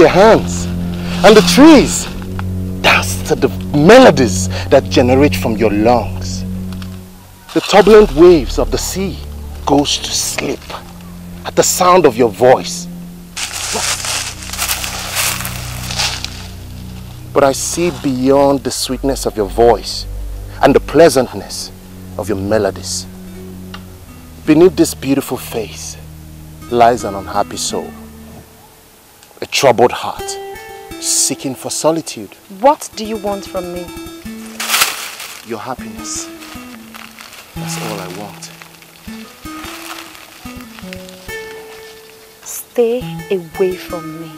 their hands, and the trees to the melodies that generate from your lungs. The turbulent waves of the sea goes to sleep at the sound of your voice. But I see beyond the sweetness of your voice and the pleasantness of your melodies. Beneath this beautiful face lies an unhappy soul a troubled heart, seeking for solitude, What do you want from me? your happiness. That's all I want. Stay away from me.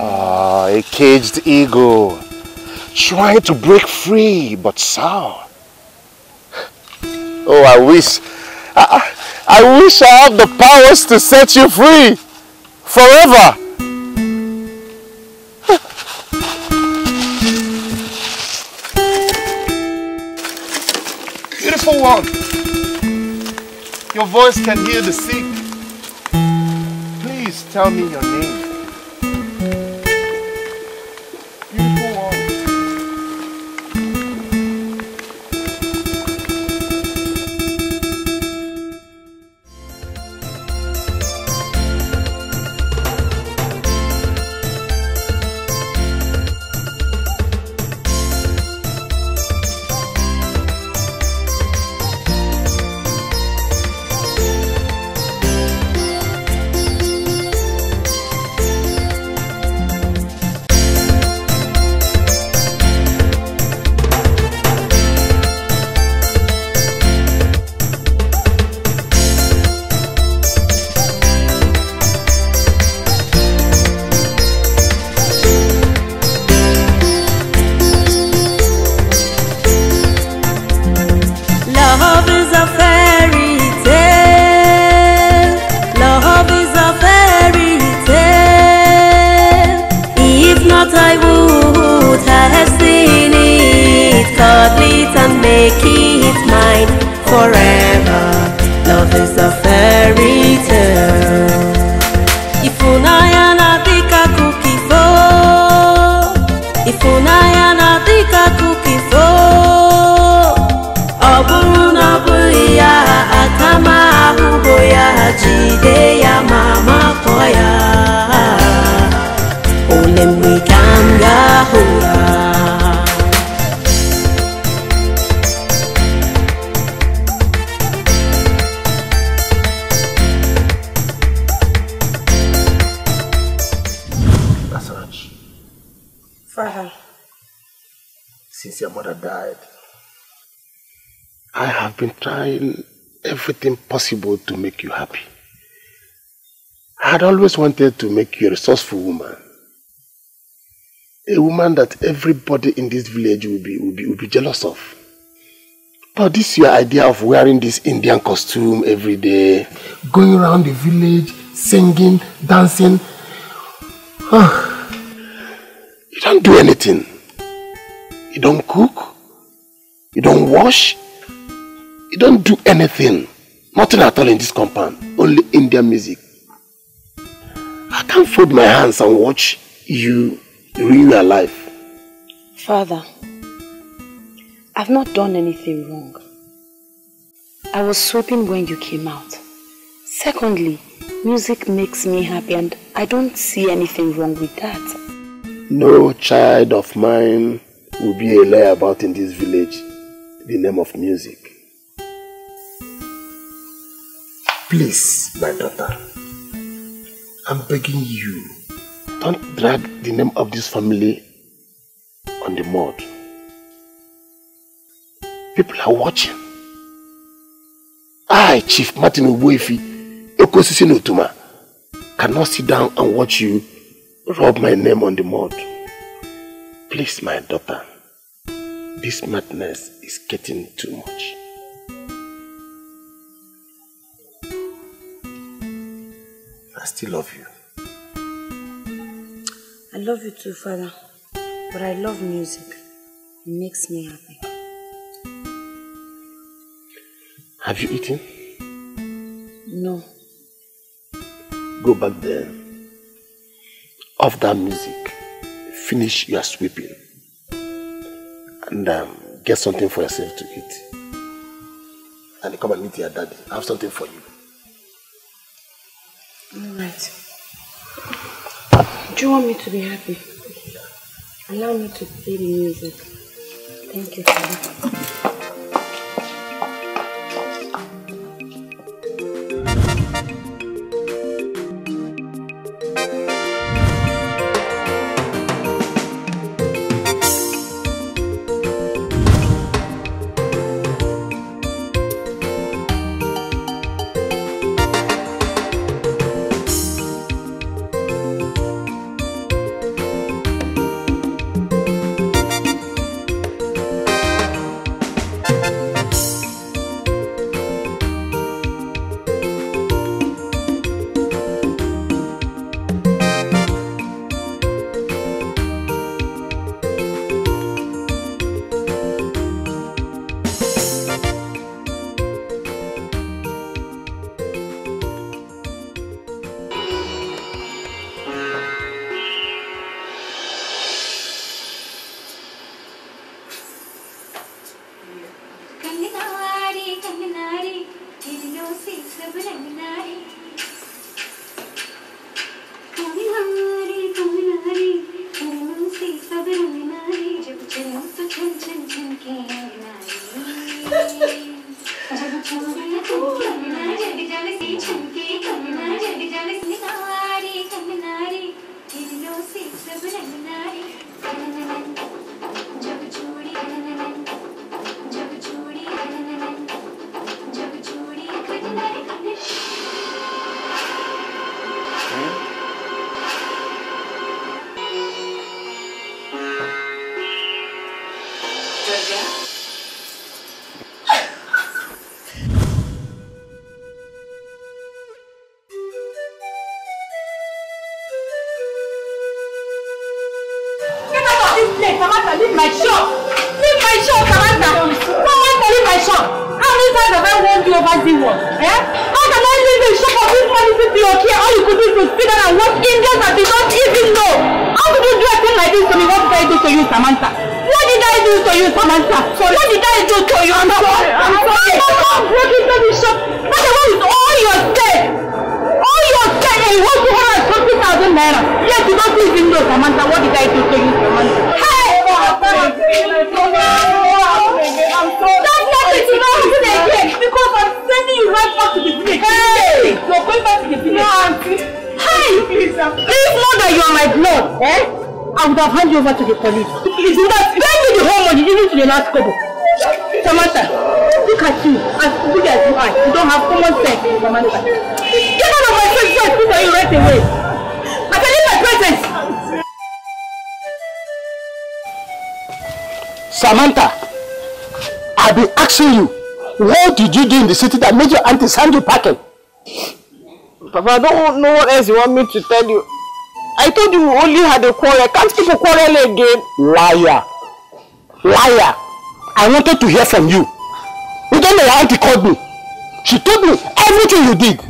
Ah, a caged eagle. trying to break free, but sour. Oh, I wish, I, I wish I have the powers to set you free forever. Beautiful one, your voice can heal the sick. Please tell me your name. Asarach, Father, since your mother died, I have been trying everything possible to make you happy. I had always wanted to make you a resourceful woman. A woman that everybody in this village will be, will be, will be jealous of. But this your idea of wearing this Indian costume every day, going around the village, singing, dancing. Ah. you don't do anything. You don't cook. You don't wash. You don't do anything. Nothing at all in this compound. Only Indian music. I can't fold my hands and watch you ruin your life. Father, I've not done anything wrong. I was sweeping when you came out. Secondly, music makes me happy and I don't see anything wrong with that. No child of mine will be a lie about in this village the name of music. Please, my daughter, I'm begging you, don't drag the name of this family on the mud. People are watching. I, Chief Martin Uwefi, Ekosisi Notuma, cannot sit down and watch you rub my name on the mud. Please, my daughter, this madness is getting too much. I still love you. I love you too, Father. But I love music. It makes me happy. Have you eaten? No. Go back there. Off that music. Finish your sweeping. And um, get something for yourself to eat. And come and meet your daddy. I have something for you. Alright. Do you want me to be happy? Allow me to play the music. Thank you, Father. Send you packing? Papa, I don't know what else you want me to tell you. I told you we only had a quarrel. Can't people quarrel again? Liar. Liar. I wanted to hear from you. You don't know your auntie called me. She told me everything you did.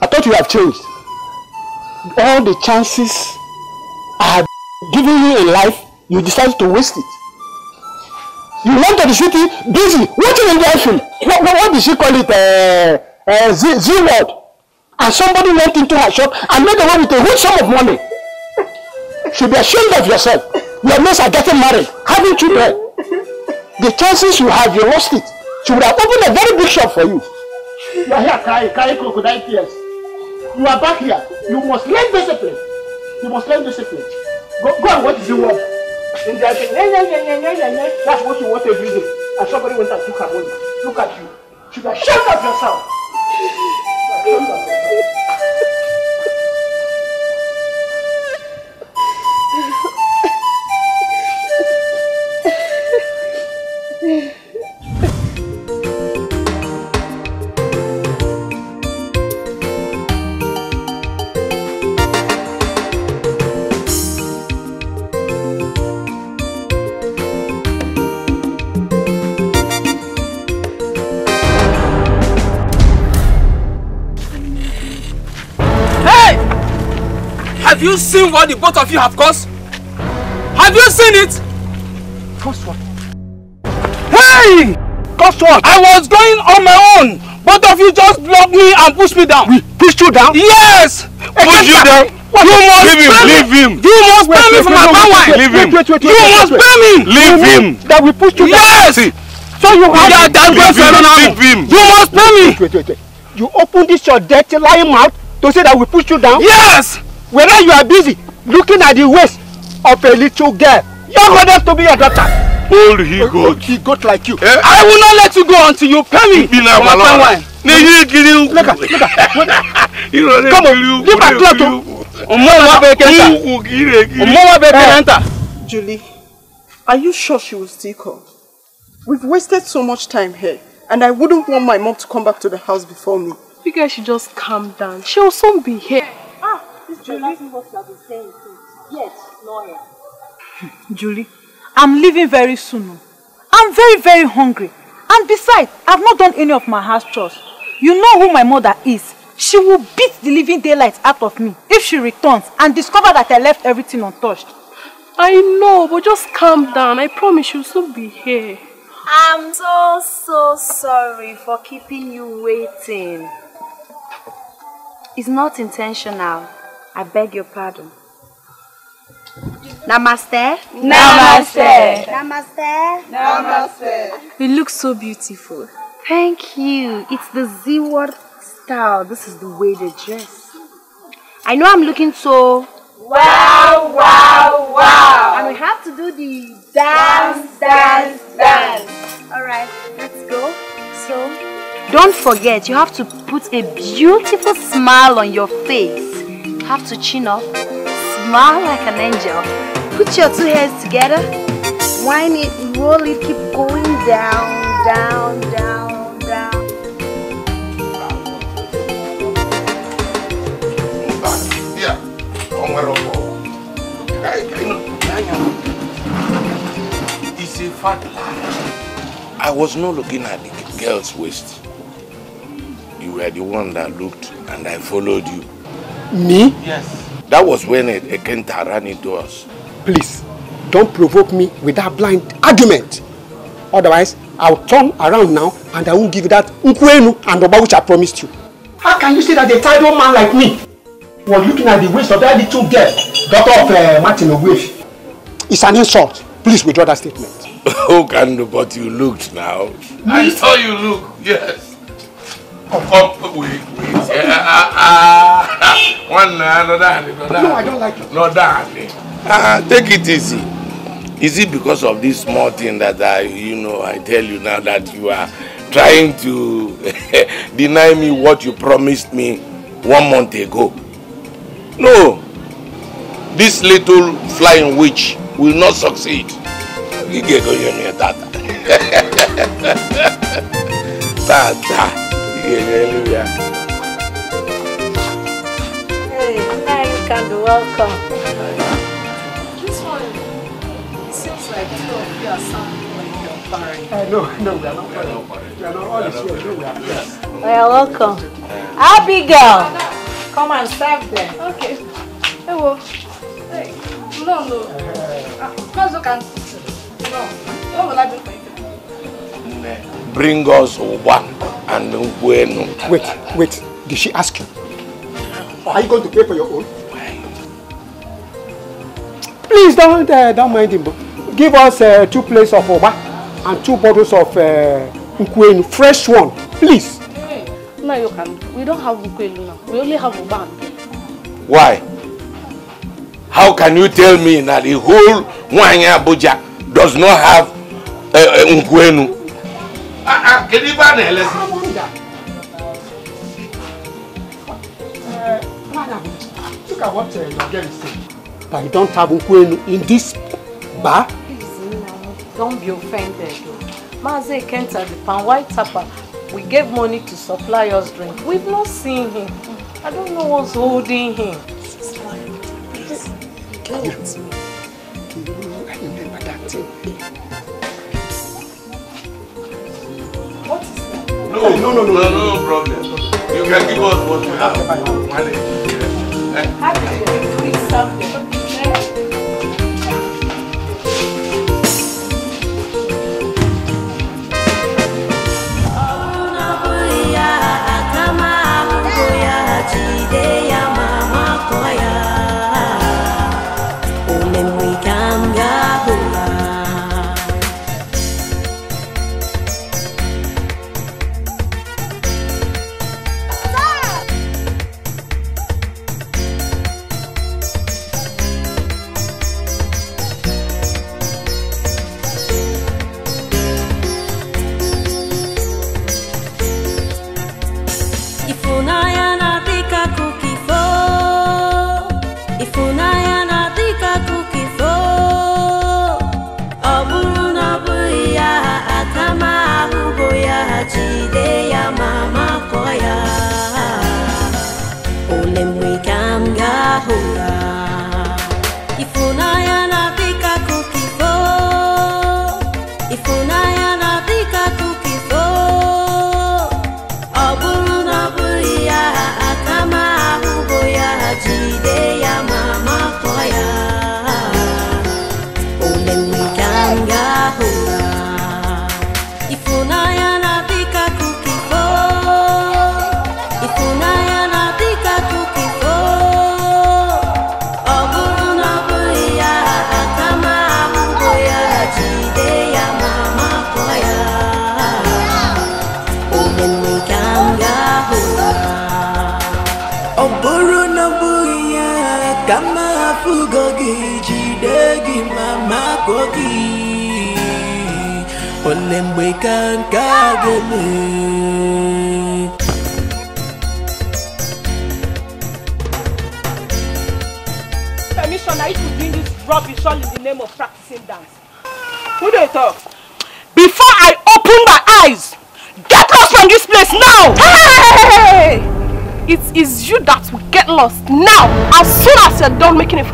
I thought you have changed. All the chances I had given you in life, you decided to waste it. You went to the city busy watching Indian film. What, what, what did she call it? Uh, uh, Z, Z word. And somebody went into her shop and made away with a huge sum of money. Should be ashamed of yourself. Your mates are getting married, having children. The chances you have, you lost it. She would have opened a very big shop for you. You are here crying, crying crocodile tears. You are back here. You must learn discipline. You must learn discipline. Go, go and watch the world. In the yeah. That's what you want every day. And somebody went and took her money. Look at you. You be ashamed of yourself. Hey! Have you seen what the both of you have caused? Have you seen it? Cost what? Hey! Cost what? I was going on my own. Both of you just blocked me and pushed me down. We pushed you down? Yes! Push you down? You must Leave him, leave him. You must Wait, pay me for wait, my wait, wait. Leave him. Wait, wait, wait, You wait, must wait, pay me. Leave him. That we pushed you Yes! down. So you have Yeah, that's Leave on. Leave him. You must pay me. Wait, wait, wait. You open this your dirty lying mouth to say that we pushed you down? Yes! Whether you are busy looking at the waist of a little girl, young enough to be your daughter. Old he goat. He goat like you. I will not let you go until you pay me for my palm wine. Look at, look at. Come on, give my cloth to. Omowa be kenta. Omowa be kenta. Julie, are you sure she will still come? We've wasted so much time here, and I wouldn't want my mom to come back to the house before me. You guys should just calm down. She will soon be here. This Julie. what you have been saying since. Yes, lawyer. Julie, I'm leaving very soon. I'm very, very hungry. And besides, I've not done any of my house chores. You know who my mother is. She will beat the living daylight out of me if she returns and discover that I left everything untouched. I know, but just calm down. I promise she'll soon be here. I'm so, so sorry for keeping you waiting. It's not intentional. I beg your pardon. Namaste. Namaste. Namaste. Namaste. You look so beautiful. Thank you. It's the Zee-World style. This is the way they dress. I know I'm looking so Wow, wow, wow. and we have to do the dance, dance, dance. All right, let's go. So, don't forget, you have to put a beautiful smile on your face. Have to chin up, smile like an angel. Put your two hands together, wind it, roll it, keep going down, down, down, down. Yeah. It's a fact lie. I was not looking at the girl's waist. You were the one that looked and I followed you. Me? Yes. That was when a, a Kenta ran into us. Please, don't provoke me with that blind argument. Otherwise, I'll turn around now and I won't give you that Nkwenu and Oba which I promised you. How can you say that a tired old man like me was looking at the waist of that little girl, daughter of uh, Martin Ogwefi? It's an insult. Please withdraw that statement. Oh, kind of, but you looked now. I saw you look, yes. Come, come, wait, wait. Uh, uh, uh, One another hand, another No, I don't like it. No hand. Ah, take it easy. Is it because of this small thing that I, you know, I tell you now that you are trying to deny me what you promised me one month ago? No. This little flying witch will not succeed. You get go hear me, Tata. Tata. You get hear welcome. This one it seems like two of you are sounding like your parents. Uh, no, no, we are not quarreling. We are not all is here. No, we are yes. Oh, you're welcome. Abigail, come and serve them. Okay. Well. Hey. No, no. Uh, Cause you can. No. What will I do for you? Bring us Uba and. Wait, wait. Did she ask you? Are you going to pay for your own? Please don't uh, don't mind him. Give us uh, two plates of oba and two bottles of uh, nkwenu, fresh one, please. No, you can. We don't have Ukwelu now. We only have Uban. Why? How can you tell me that the whole Nwanya Abuja does not have uh, uh, Nkwenu? Ah, ah, kedu ibe a na-elezi? Look at what uh, your girl is saying. But you don't have nkwenu in this bar? Don't be offended. Maze Kenta, the pan white tapper, we gave money to supply us drink. We've not seen him. I don't know what's holding him. I remember that thing. No, no, no, no, no, no problem. You can give us what you have. Manage.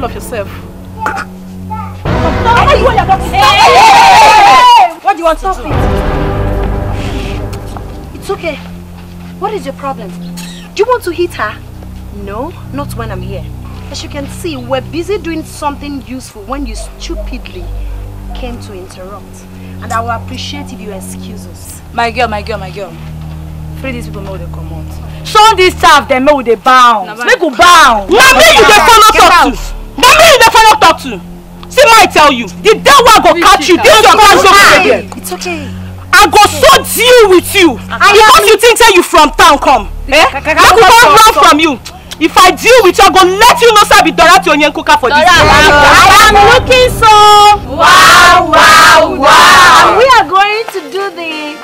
Of yourself. How are you when you're not What do you want to do? It's okay. What is your problem? Do you want to hit her? No, not when I'm here. As you can see, we're busy doing something useful when you stupidly came to interrupt. And I will appreciate if you excuse us. My girl, my girl, my girl. Free these people know they come out. Show this staff them make we dey bounce. Make we bounce. Me you dey follow talk to. You dey follow talk to. See my tell you, the day wey I go catch you, this your class over there. It's okay. I go so deal with you because you think say you from town come. Eh? Make we come run from you. If I deal with you, I'm gonna let you know say I be Dorothy Onyenkuka for this. I am looking so wow, wow, wow. And we are going to do the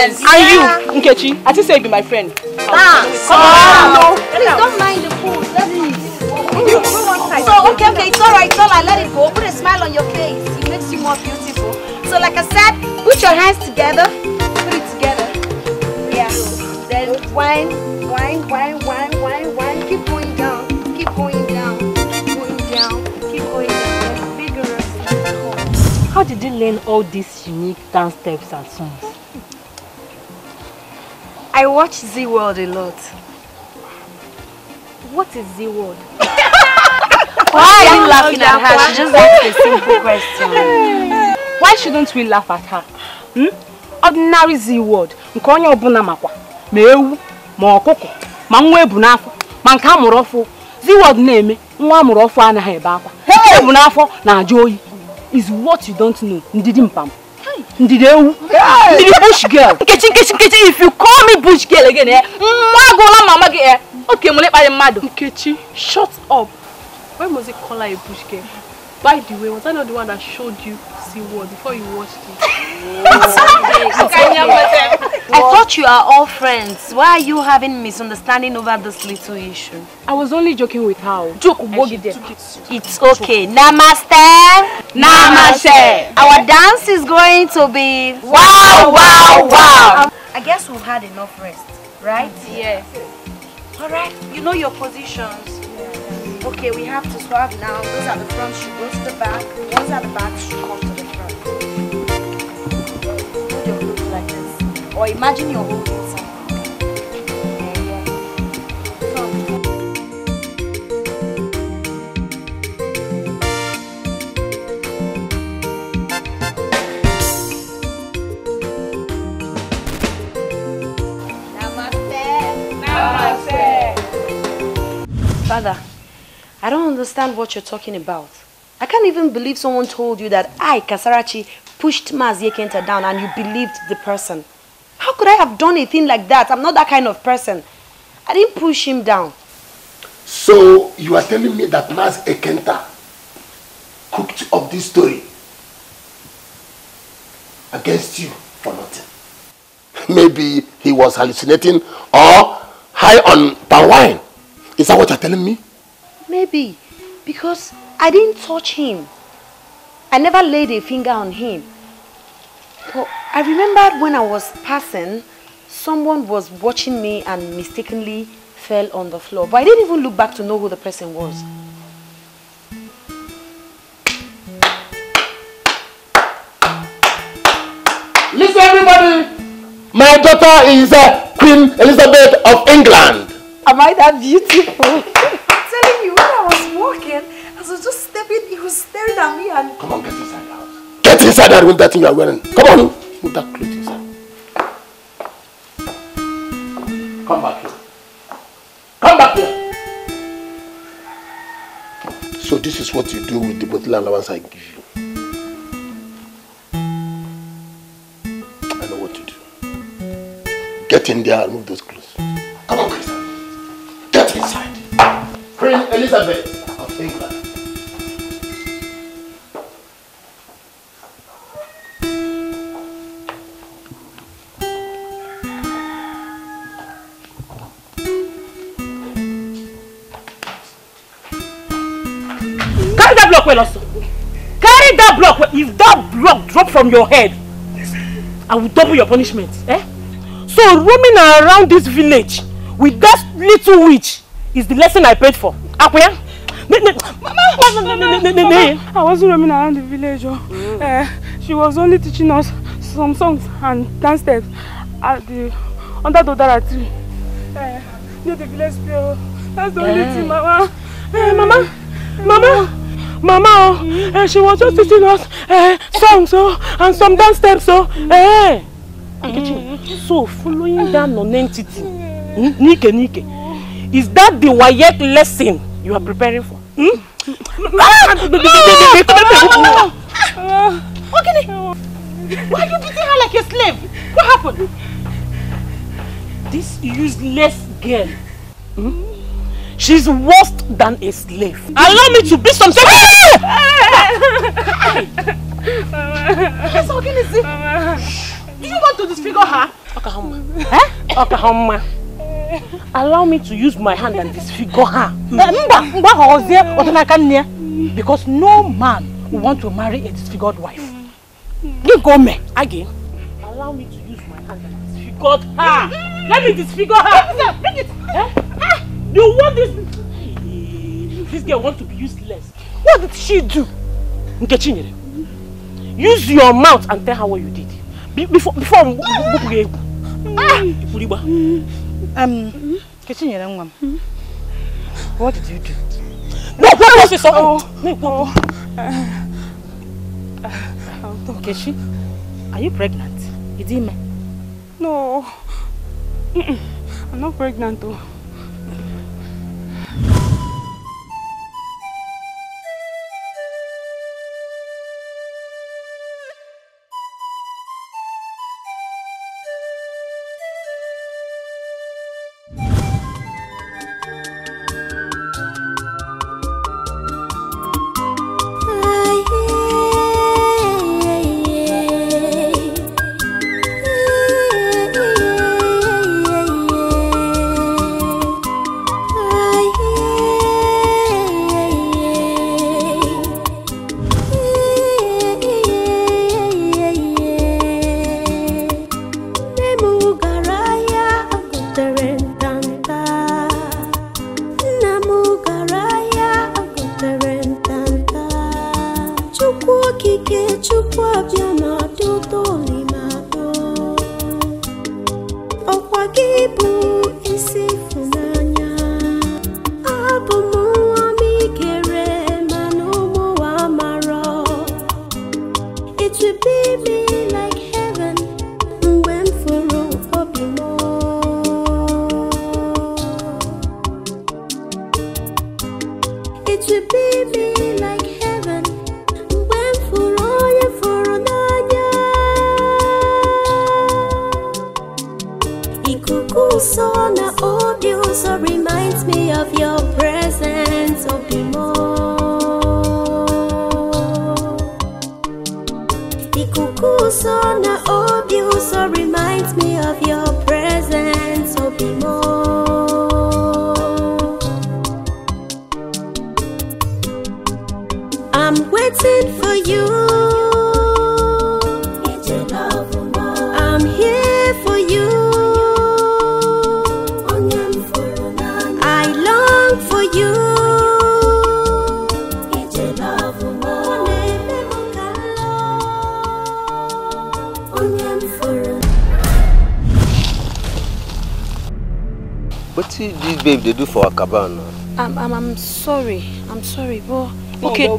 Please, And you, Nkechi, I just say you be my friend. Ah, dance. Come on. Please don't mind the food. Let it. So okay, okay, it's alright, it's alright. Let it go. Put a smile on your face. It makes you more beautiful. So like I said, put your hands together. Put it together. Yeah. Then wine, wine, wine, wine, wine, wine. Keep going down. Keep going down. Keep going down. Keep going down. Vigorous. How did you learn all these unique dance steps and songs? I watch Z World a lot. What is Z word? Why are you laughing at her? She just asked a simple question. Why shouldn't we laugh at her? Hmm? Ordinary Z word. Nke onye ọbụla makwa. Ma ewu, ma ọkụkọ, ma nwa ebu n'afọ, ma nke a mụrụ ọfụ. Z word na-eme, nwa a mụrụ ọfụ anaghị ebe akwa. Ebu n'afọ na-ajụ oyi. Is what you don't know. Ndidi mpam. Ndidi ewu. Ndidi bush girl. Nkechi, Nkechi, Nkechi, if you call me bush girl again, eh, nwa agụla mama gị, eh, oke mụrụ ịkparị mmadụ. Nkechi, shut up. Why must he call her a bush girl? By the way, was I not the one that showed you Zee World before you watched it? I thought you are all friends. Why are you having misunderstanding over this little issue? I was only joking with her. Joke, It's okay. Namaste. Namaste. Our dance is going to be Wow, wow, wow. Um, I guess we've had enough rest, right? Yes. Alright, you know your positions. Okay, we have to swap now. Those are the front should go to the back. Ones at the back should come to the front. Put your clothes like this. Or imagine you're holding something. Father, I don't understand what you're talking about. I can't even believe someone told you that I, Kasarachi, pushed Mazi Ekenta down and you believed the person. How could I have done a thing like that? I'm not that kind of person. I didn't push him down. So you are telling me that Mazi Ekenta cooked up this story against you for nothing? Maybe he was hallucinating or high on palm wine. Is that what you're telling me? Maybe. Because I didn't touch him. I never laid a finger on him. But I remembered when I was passing, someone was watching me and mistakenly fell on the floor. But I didn't even look back to know who the person was. Listen, everybody. My daughter is uh, Queen Elizabeth of England. Am I that beautiful? I'm telling you, when I was walking, I was just stepping, he was staring at me and... Come on, get inside the house. Get inside that room, that thing you are wearing. Come on, put that clothes inside. Come back here. Come back here. So this is what you do with the bottle allowance I give you. I know what to do. Get in there and move those clothes. Come on, Chris. Get inside. Queen Elizabeth well also. Carry that block. If that block drop from your head, I will double your punishment. Eh? So roaming around this village with that little witch is the lesson I paid for. Apoya? Mama, I wasn't roaming around the village. Oh. Uh, she was only teaching us some songs and dance steps at the under the Dara tree. Uh, near the village square. That's the only Eh. thing, Mama. Eh, Mama, Mama, Mama, oh, eh, she was just teaching us eh, songs oh, and some dance steps. Oh, eh. Nkechi, So, following that non-entity, hmm, Nike Nike, is that the Wayek lesson you are preparing for? Hmm? Ogini, why are you beating her like a slave? What happened? This useless girl. Hmm? She's worse than a slave. Allow me to be something. Yes, Oginisi. Do you want to disfigure her? Okahoma. Eh? Okahoma. Allow me to use my hand and disfigure her. Mba, mba hozie otanaka nne. Because no man will want to marry a disfigured wife. Gị ka o mee. Again. Allow me to use my hand and disfigure her. Let me disfigure her. Bring it. Eh? You want this? This girl wants to be useless. What did she do? Nkechinyere, use your mouth and tell her what you did. Be before before. Ah! Ifurigba. Um, Nkechinyere nwa m. What did you do? No, what was it? Oh, no, Nkechi, are you pregnant? Is it me? No. I'm not pregnant though.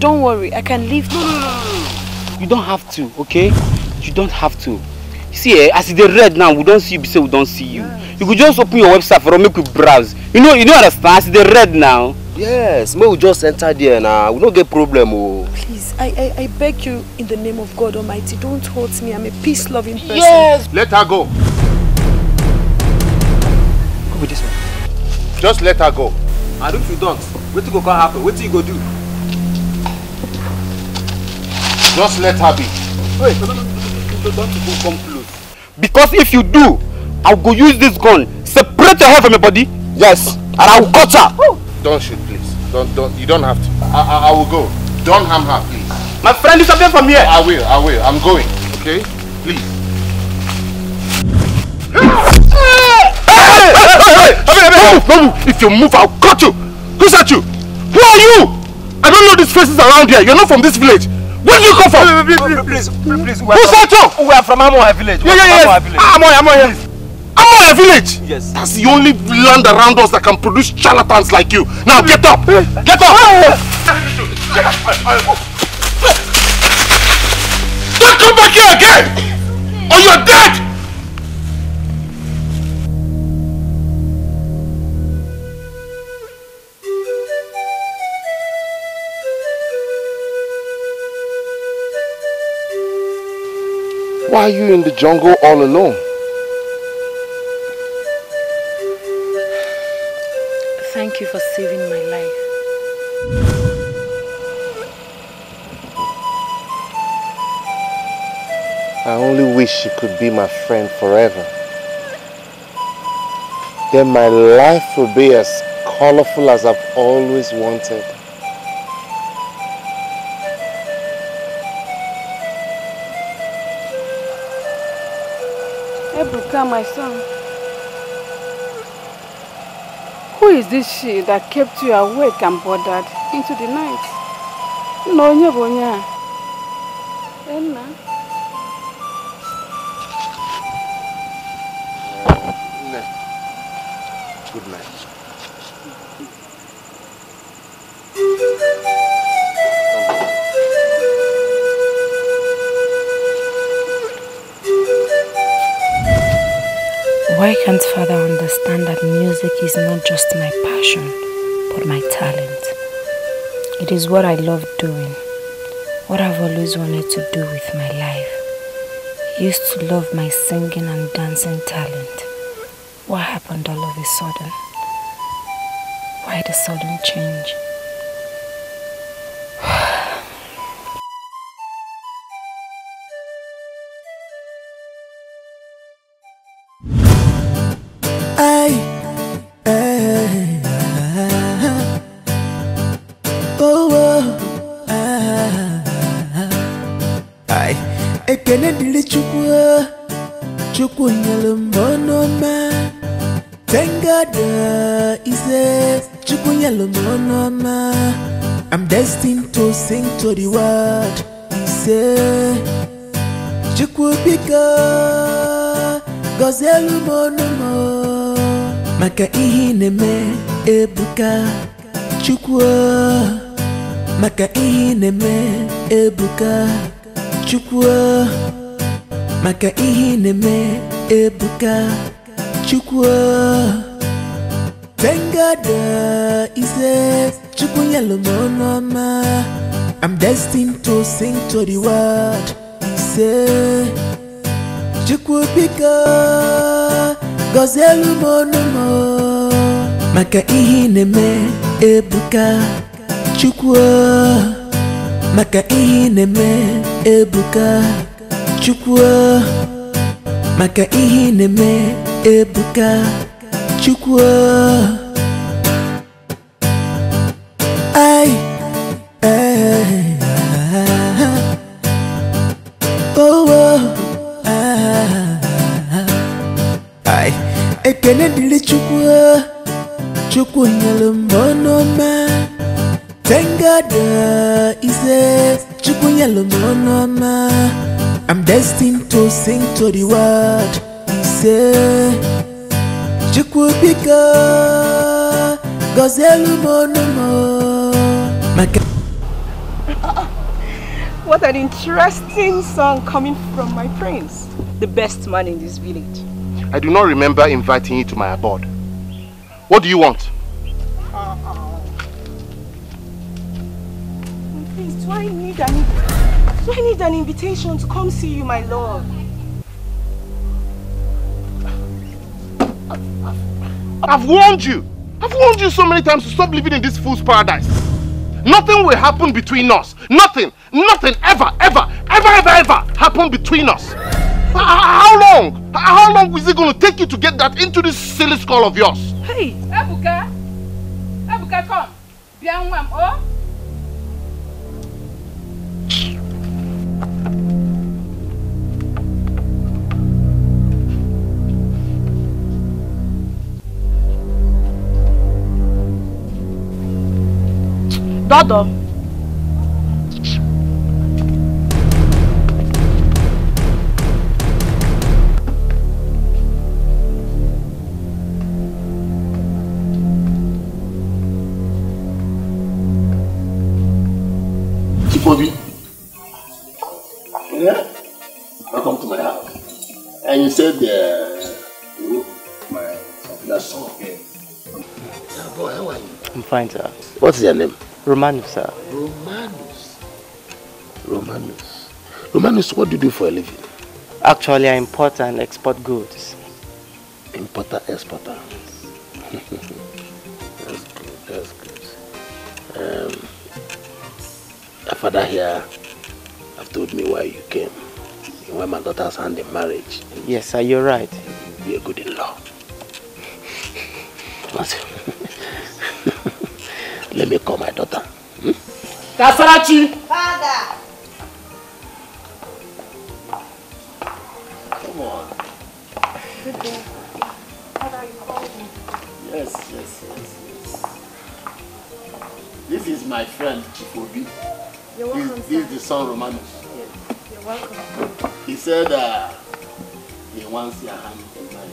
Don't worry. I can leave. No, no, no, you don't have to okay you don't have to see eh as e dey red now we don see you be say we don see you you go just open your website for make we browse you know you know understand as e dey red now. yes make we just enter there na we no get problem o. Please, I, I, I beg you in the name of God Almighty, don't hurt me. I'm a peace-loving person. Yes. Let her go. go with this one. Just let her go. and if you don't wetin go come happen wetin you go do. Just let her be. wait no no no no no don't go come close. because if you do I'll go use this gun separate your head from your body yes and i will cut her. Don't shoot, please. Don't, don't. You don't have to. I, I, I will go. Don't harm her, please. my friend is disappear from here. I will. I will. I'm going. Okay? Please. Move, move. If you move, I'll cut you. Who's at you? Who are you? I don't know these faces around here. You're not from this village. Where do you come from? Please, please, please. Who's at you? We are from Amoy village. Yeah, yeah, yeah. village. Amoy, Amoy. Amoy village. Yes. That's the only land around us that can produce charlatans like you. Now get up. Eh? Get up. Eh? Don't come back here again, or you're dead. Why are you in the jungle all alone? Thank you for saving my life. I only wish you could be my friend forever. Then my life would be as colorful as I've always wanted. My son. Who is this she that kept you awake and bothered into the night? No? Enna. Why can't father understand that music is not just my passion, but my talent? It is what I love doing, what I've always wanted to do with my life. He used to love my singing and dancing talent. What happened all of a sudden? Why the sudden change? Thank God uh, ise Chukwu nyere m ọnụ ọma. I'm destined to sing to the world. Ise Chukwu biko gọzielu m ọnụ m maka ihe ị na-eme ebuka Chukwu maka ihe ị na-eme ebuka Chukwu maka ihe ị na-eme ebuka Chukwu Thank God uh, ise Chukwu nyelu m ọnụ ọma I'm destined to sing to the world ise. Chukwu biko gọzielu m ọnụ m maka ihe na-eme ebuka Chukwu. Maka ihe na-eme ebuka Chukwu. Maka ihe na-eme ebuka. Chukwu ai ai ah, oh, oh, ah, ai ekene dịrị Chukwu Chukwu nyere m ọnụ ọma Thank God uh, ise Chukwu nyere m ọnụ ọma I'm destined to sing to the world. Ise Chukwu biko gọzielu m ọnụ m maka What an interesting song coming from my prince, the best man in this village. I do not remember inviting you to my abode. What do you want? Please, do I need an do I need an invitation to come see you, my love? I've warned you. I've warned you so many times to stop living in this fool's paradise. Nothing will happen between us. Nothing. Nothing ever, ever, ever, ever, ever happen between us. How long? How long is it going to take you to get that into this silly skull of yours? Hey! Ebuka! Ebuka, come! Bịa nwa m, oh! Dodo. Chipobi. Yeah? Welcome to my house. And you said, uh, you, my that son. Yeah, boy, how are you? I'm fine, sir. What's your name? Romanus, sir. Romanus? Romanus. Romanus, what do you do for a living? Actually, I import and export goods. Importer, exporter. that's good, that's good. Um, your father here have told me why you came. Why my daughter's hand in marriage. Yes, sir, you're right. You're be a good in law. Matthew let me call my daughter. Hmm? Kasarachi! Father! Come on. Good day. Father, you called me. Yes, yes, yes, yes. This is my friend, Chifobi. You're welcome, This, this is the son Romanus. You're welcome. He said uh, he wants your hand in marriage.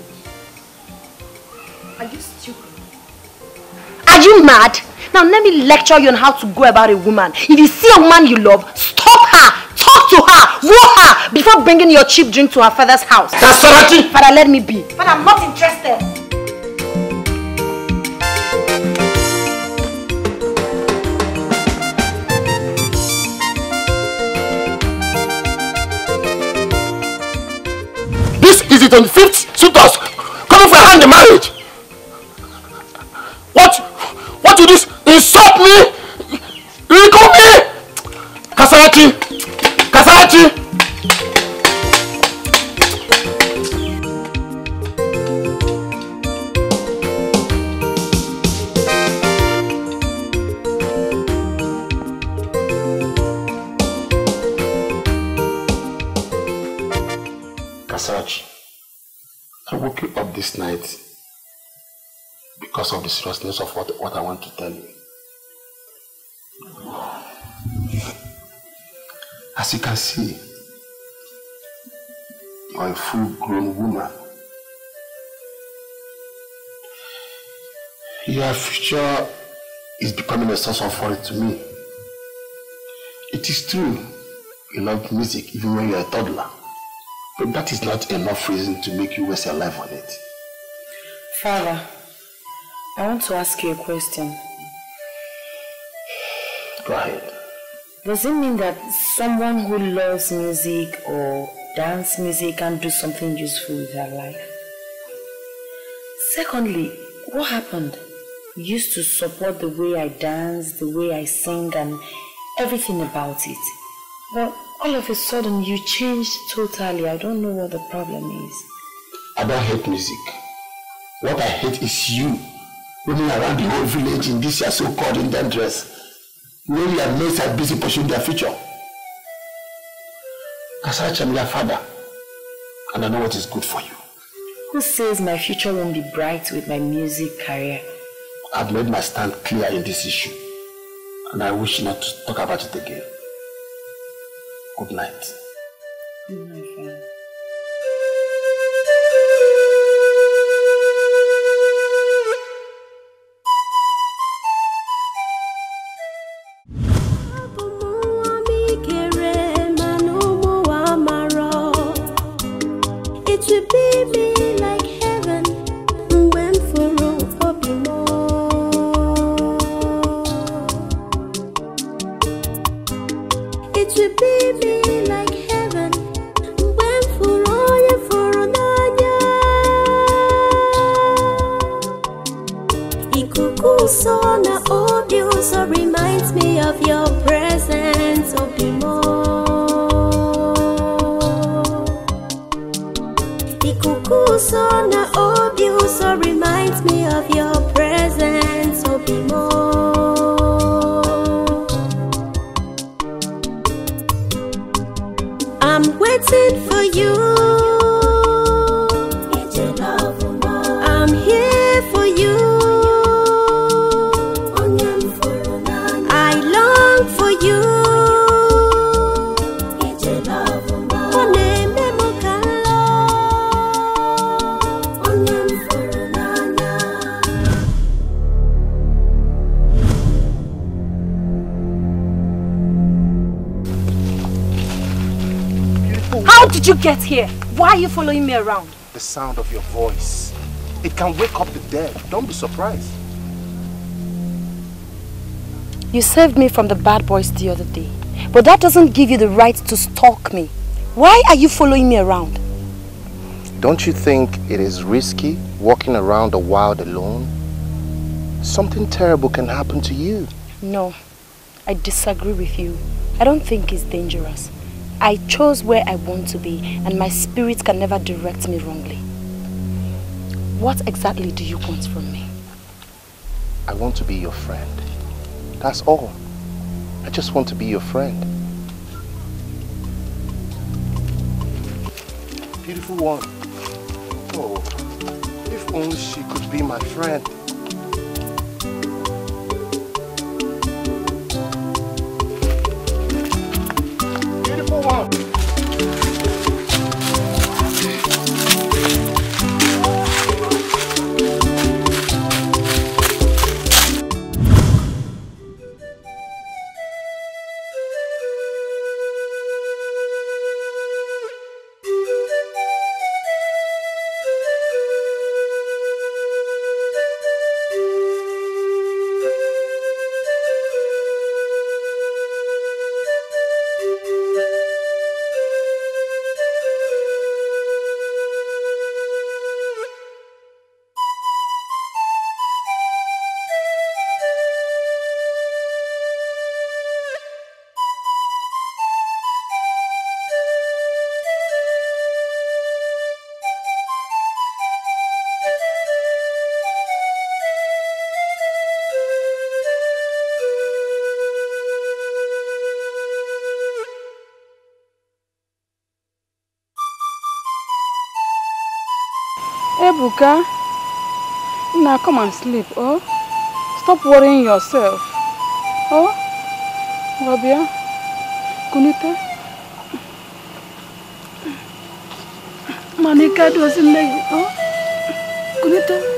Are you stupid? Are you mad? Now let me lecture you on how to go about a woman. If you see a woman you love, stop her, talk to her, woo her before bringing your cheap drink to her father's house. Kasarati! Father, let me be. But I'm not interested. This is the 25th suitors coming for is becoming a source of worry to me. It is true, you love music even when you are a toddler. But that is not enough reason to make you waste your life on it. Father, I want to ask you a question. Go ahead. Does it mean that someone who loves music or dance music can do something useful with their life? Secondly, what happened? Used to support the way I dance, the way I sing, and everything about it. But all of a sudden, you changed totally. I don't know what the problem is. I don't hate music. What I hate is you roaming around the whole village in this your so-called Indian dress. When your mates are busy pursuing their future. Kasarachi, I'm your father. And I know what is good for you. Who says my future won't be bright with my music career? I've made my stand clear in this issue. And I wish not to talk about it again. Good night. Good night, Don't be surprised. You saved me from the bad boys the other day. But that doesn't give you the right to stalk me. Why are you following me around? Don't you think it is risky walking around the wild alone? Something terrible can happen to you. No, I disagree with you. I don't think it's dangerous. I chose where I want to be and my spirit can never direct me wrongly. What exactly do you want from me? I want to be your friend. That's all. I just want to be your friend. Beautiful one. Oh, if only she could be my friend. Ebuka, now come and sleep, oh? Stop worrying yourself. Oh? Rabia, Kunita. Manika doesn't like you, oh? Kunita,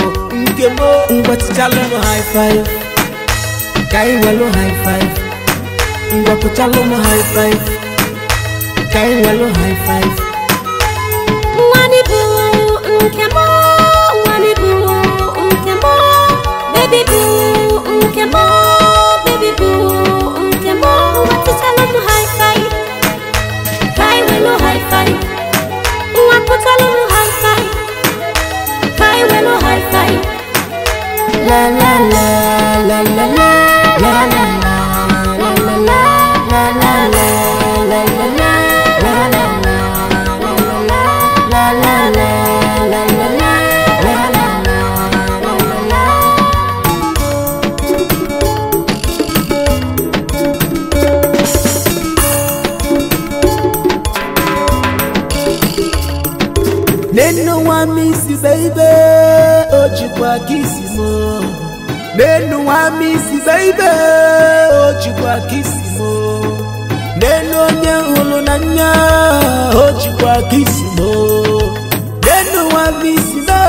nke m. Ngwa tichalụ m high five, ka high five. Ngwa kụchalụ m high five, ka anyị welụ high five. Nwani bụ nke m, nwani bụ nke m, baby bụ nke m, baby bụ nke m. Ngwa tichalụ high five, ka welụ high five. Ngwa kụchalụ Then no one miss you, baby ojikwa ka isi m n'elu nwama isi beibe ojikwa ka isi m n'elu onye hụrụ n'anya ojikwa ka isi m n'elu nwama isi na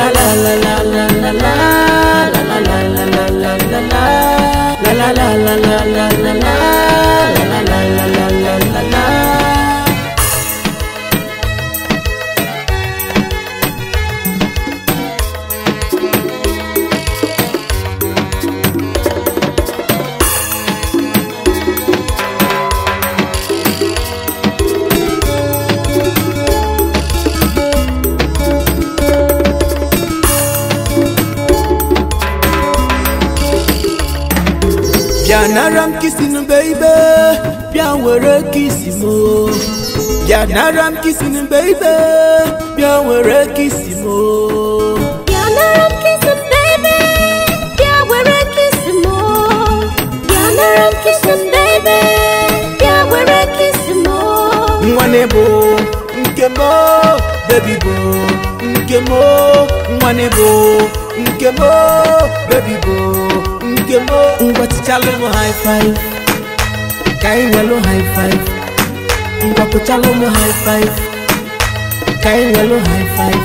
la la la la la la la la la la baby. Bịa were kisi m bịa nara m kisin baby. Bịa were kisi m Bịa nara m kissing baby, bịa were kissing mo. Bịa nara m kissing baby, bịa were kissing mo. nwane bụ nke m bebi bụ nke m nwane bụ nke m bebi bụ nke m ngwa tichalụ m high five kaiwelo high five. Nkakuchalomo high five. Kaiwelo high five.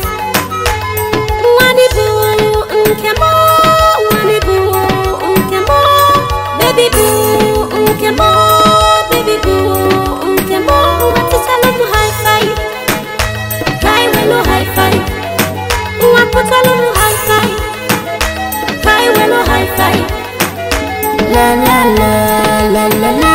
Nwanibu nke m nwanibu nke m bebibu nke m bebibu nke m nwatichalomo high five. Kaiwelo high five. Nwapụtalomo high five. Kaiwelo high five. La la la la la la.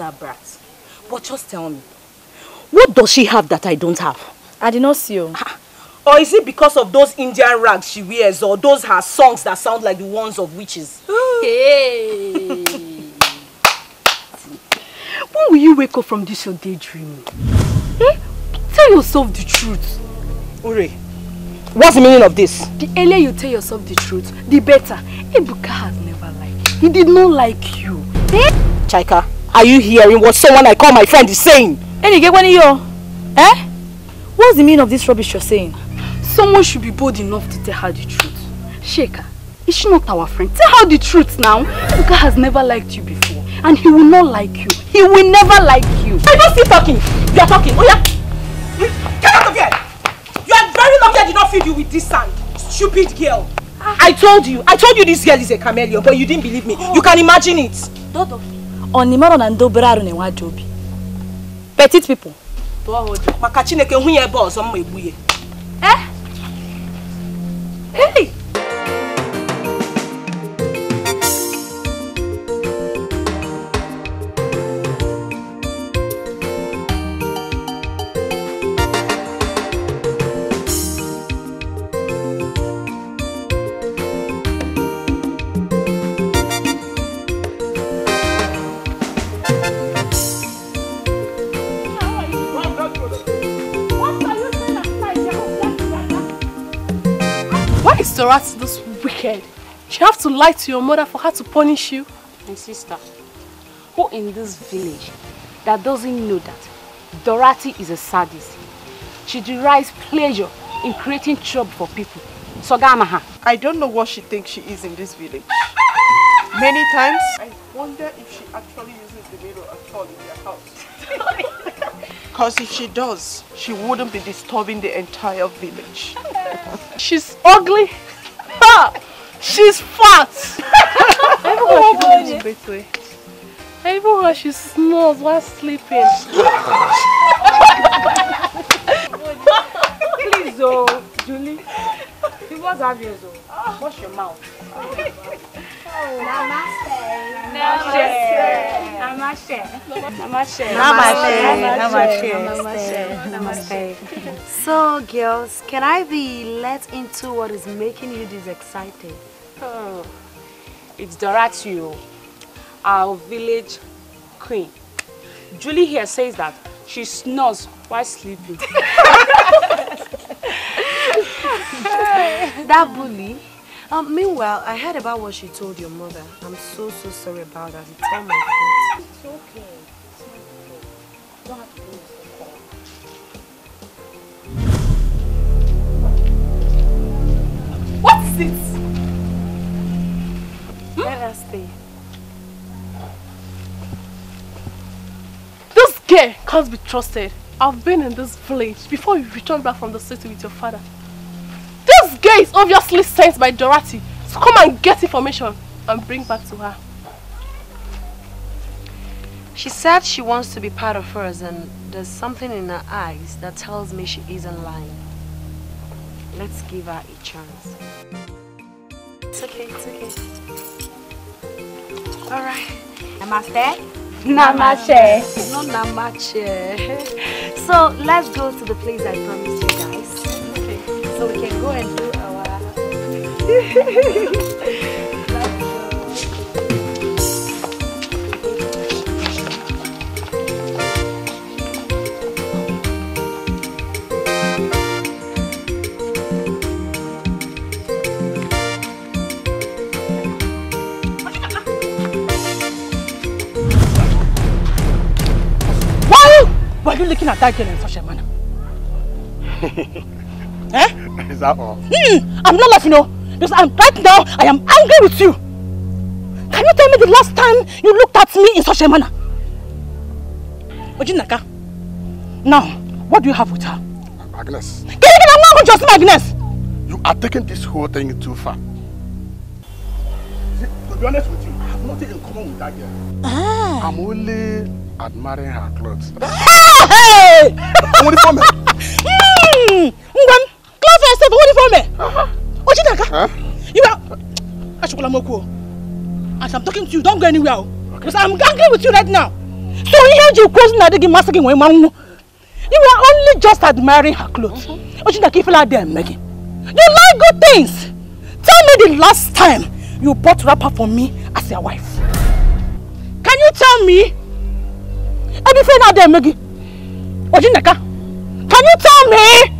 that brat. But just tell me, what does she have that I don't have? I did not see you. Or is it because of those Indian rags she wears or those her songs that sound like the ones of witches? Hey! When will you wake up from this your daydreaming? Eh? Tell yourself the truth. Ure, what's the meaning of this? The earlier you tell yourself the truth, the better. Ebuka has never liked you. He did not like you. Eh? Chaika, are you hearing what someone I call my friend is saying? Any get one yo? Eh? What's the meaning of this rubbish you're saying? Someone should be bold enough to tell her the truth. Sheka, is she not our friend? Tell her the truth now. Ebuka has never liked you before. And he will not like you. He will never like you. I don't see talking. You are talking. Oh yeah. Get out of here. You are very lucky I did not feed you with this sand. Stupid girl. I told you. I told you this girl is a chameleon, but you didn't believe me. You can imagine it. Dodo. Onimaro na ndo braru ne waje obi. Petite people. Maka Chineke hụ ya ebe ọzọ mma egbu ya. Hey! Why is Dorothy this wicked? She have to lie to your mother for her to punish you? My sister, who in this village that doesn't know that Dorothy is a sadist? She derives pleasure in creating trouble for people. So Gamaha. I don't know what she thinks she is in this village. Many times, I wonder if she actually uses the mirror at all in their house. Because if she does, she wouldn't be disturbing the entire village. She's ugly. She's fat! I even her she oh, weight. I even she snores while sleeping. Please, Julie. what's obvious though? Wash your mouth. Namaste. Namaste. Namaste. Namaste. Namaste. So, girls, can I be let into what is making you this excited? Hmm. Oh, it's Doratio, our village queen. Julie here says that she snores while sleeping. that bully? Um, meanwhile, I heard about what she told your mother. I'm so, so sorry about that. It's all my fault. It's okay. It's okay. Don't have to do this. What is it? Let us stay. This girl can't be trusted. I've been in this village before you returned back from the city with your father. This girl is obviously sent by Dorothy to come and get information and bring back to her. She said she wants to be part of us and there's something in her eyes that tells me she isn't lying. Let's give her a chance. It's okay, it's okay. Alright. Namaste. Namaste. Not namaste. So let's go to the place I promised you guys. Okay. So we can go and do Why were you looking at that girl in such a manner? Is that all? Hmm, I'm not laughing, no. Because I'm, right now, I am angry with you. Can you tell me the last time you looked at me in such a manner? Ojinaka, now, what do you have with her? Agnes, Can you get a just Agnes? you are taking this whole thing too far. See, to be honest with you, I have nothing in common with that girl. Ah. I'm only admiring her clothes. Hey! Is for me? Hmm, Ngwam, close yourself, what for me? Ojinaka, you are... Ashokola Moko, as I'm talking to you, don't go anywhere. oh. Because I'm angry with you right now. So here you close na digi masking when mamu. You are only just admiring her clothes. Ojinaka, if you like them, Maggie. You like good things. Tell me the last time you bought wrapper for me as your wife. Can you tell me? Everything out there, Maggie. Ojinaka, can you tell me?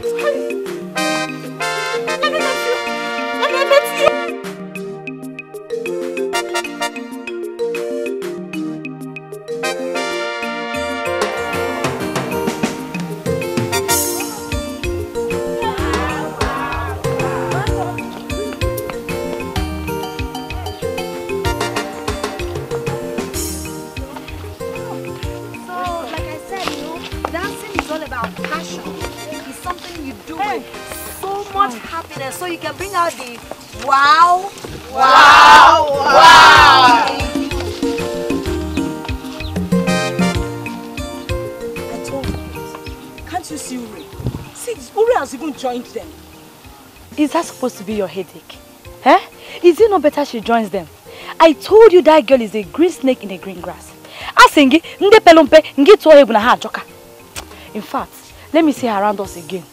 supposed to be your headache? Eh? Is it not better she joins them? I told you that girl is a green snake in a green grass. Asingi, nde pelompe, ngi tuo egwu na ha. In fact, let me see her around us again.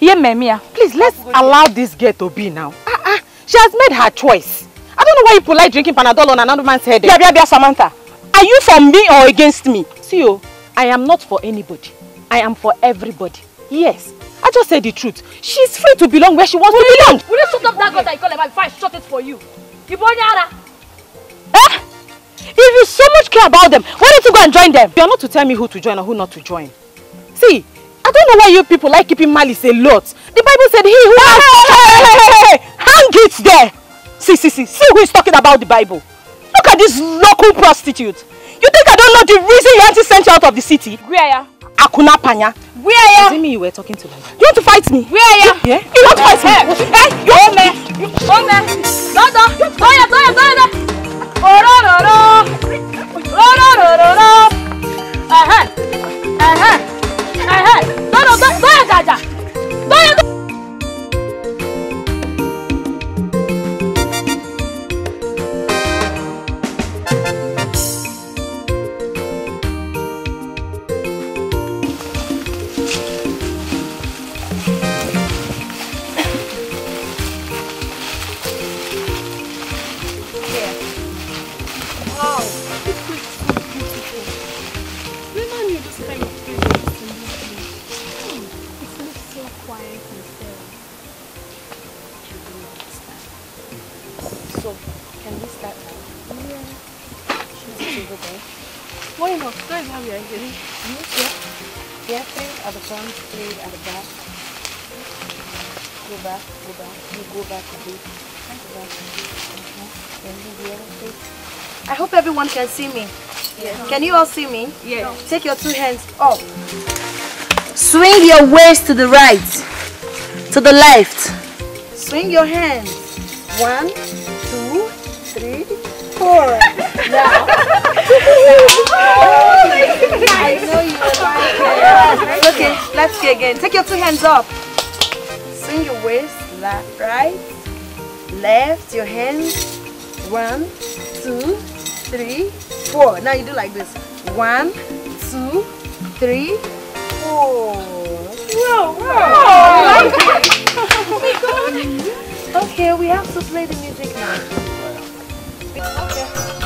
Yeah, Memia. Please, let's allow this girl to be now. Ah, ah, she has made her choice. I don't know why you polite drinking Panadol on another man's head. Bia, bia, bia, Samantha. Are you for me or against me? See, oh, I am not for anybody. I am for everybody. Yes, I just said the truth. She's free to belong where she wants to belong. Will you shut up that gutter you call about before I shut it for you? Ibonyara! Eh? If you so much care about them, why don't you go and join them? You're not to tell me who to join or who not to join. See, I don't know why you people like keeping malice a lot. The Bible said he who has... Hey, hey, hey, hey, hey, hang it there! See, see, see, see who is talking about the Bible. Look at this local prostitute. You think I don't know the reason your auntie sent you out of the city? Where ya? Akuna Panya. Where are you? Me you were talking to like that? You want to fight me? Where are you? Yeah? You want to fight me? Hey, you hold me. Hold me. Dodo. Doya, doya, doya. Orororo. Orororo. Uh-huh. Uh-huh. Uh-huh. Dodo, do- doya, jaja. Doya, doya. Why not? That is how we are here. Yeah. Yeah, three at the front, three at the back. Go back, go back. You go back a bit. Go back. Then do the other face. I hope everyone can see me. Can you all see me? Yeah. Take your two hands up. Swing your waist to the right, to the left. Swing your hands. One, two, three, four. Okay, let's go again. Take your two hands up. Swing your waist, left, right, left, your hands. One, two, three, four. Now you do like this. One, two, three, four. Whoa, whoa. okay, we have to play the music now. Okay.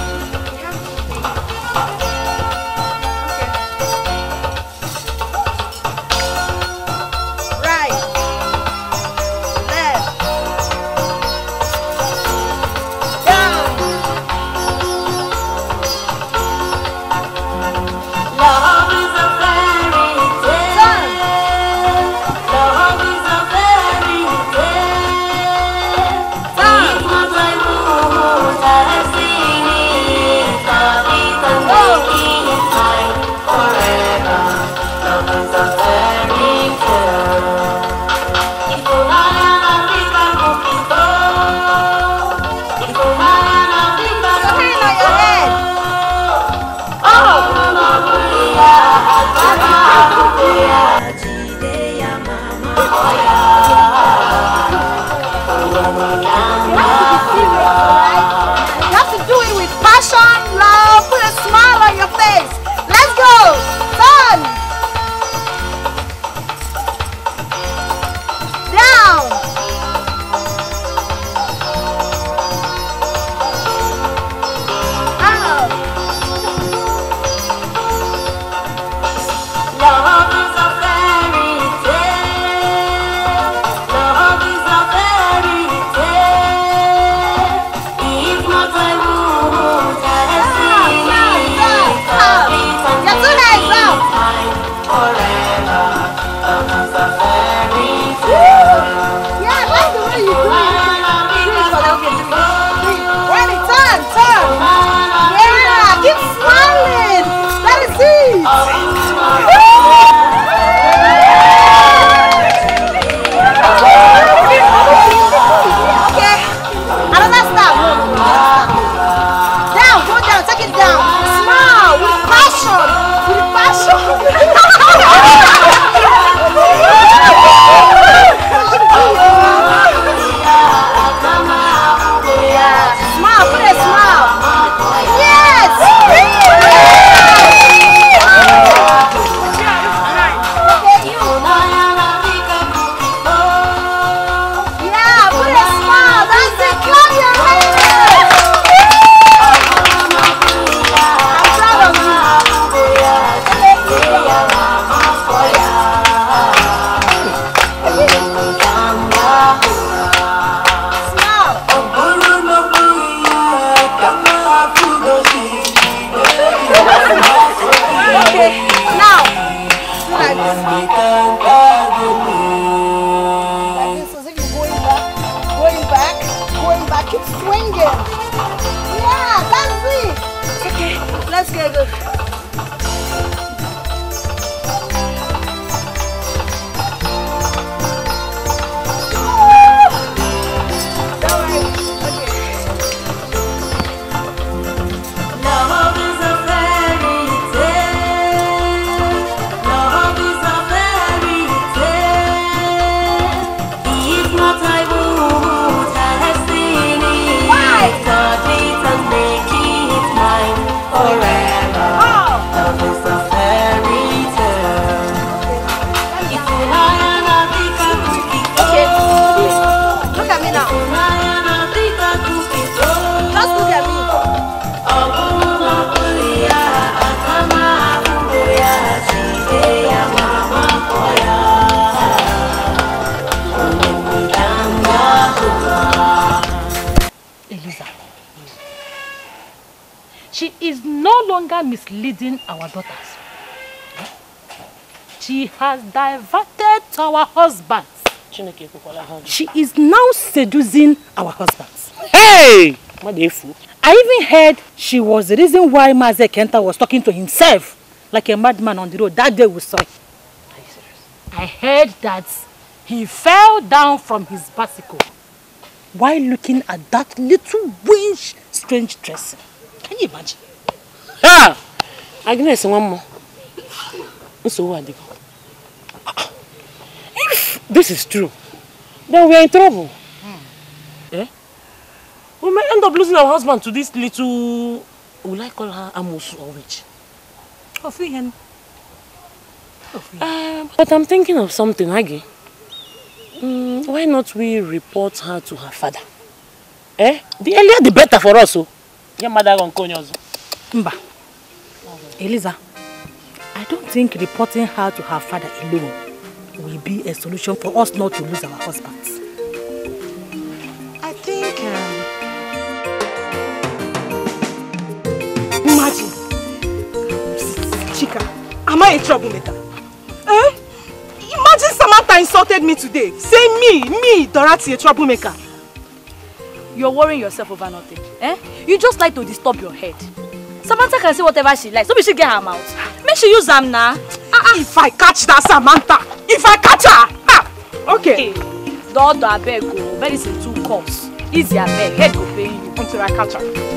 Diverted to our husbands. She is now seducing our husbands. Hey! Madefu. I even heard she was the reason why Maze Kenta was talking to himself like a madman on the road that day we saw him. I heard that he fell down from his bicycle while looking at that little wench strange dressing. Can you imagine? Ah! Agnes, one more. Nsogbu adịgo. If this is true, then we are in trouble. Eh? We may end up losing our husband to this little, will I call her Amos or witch? Of Ihen. Um, but I'm thinking of something, Aggie. Mm, why not we report her to her father? Eh? The earlier the better for us, oh. Yeah, mother gonna call you. Mba. Eliza, I don't think reporting her to her father alone will be a solution for us not to lose our husbands. I think. Um... Imagine. Chika, am I a troublemaker? Eh? Imagine Samantha insulted me today. Say me, me, Dorothy, a troublemaker. You're worrying yourself over nothing. Eh? You just like to disturb your head. Samantha can say whatever she likes. So we should get her mouth. Make she use them now. If I catch that Samantha, if I catch her, ah, okay. Dodo abeg o, medicine two cups. Easy abeg, head go pain you. Until I catch her.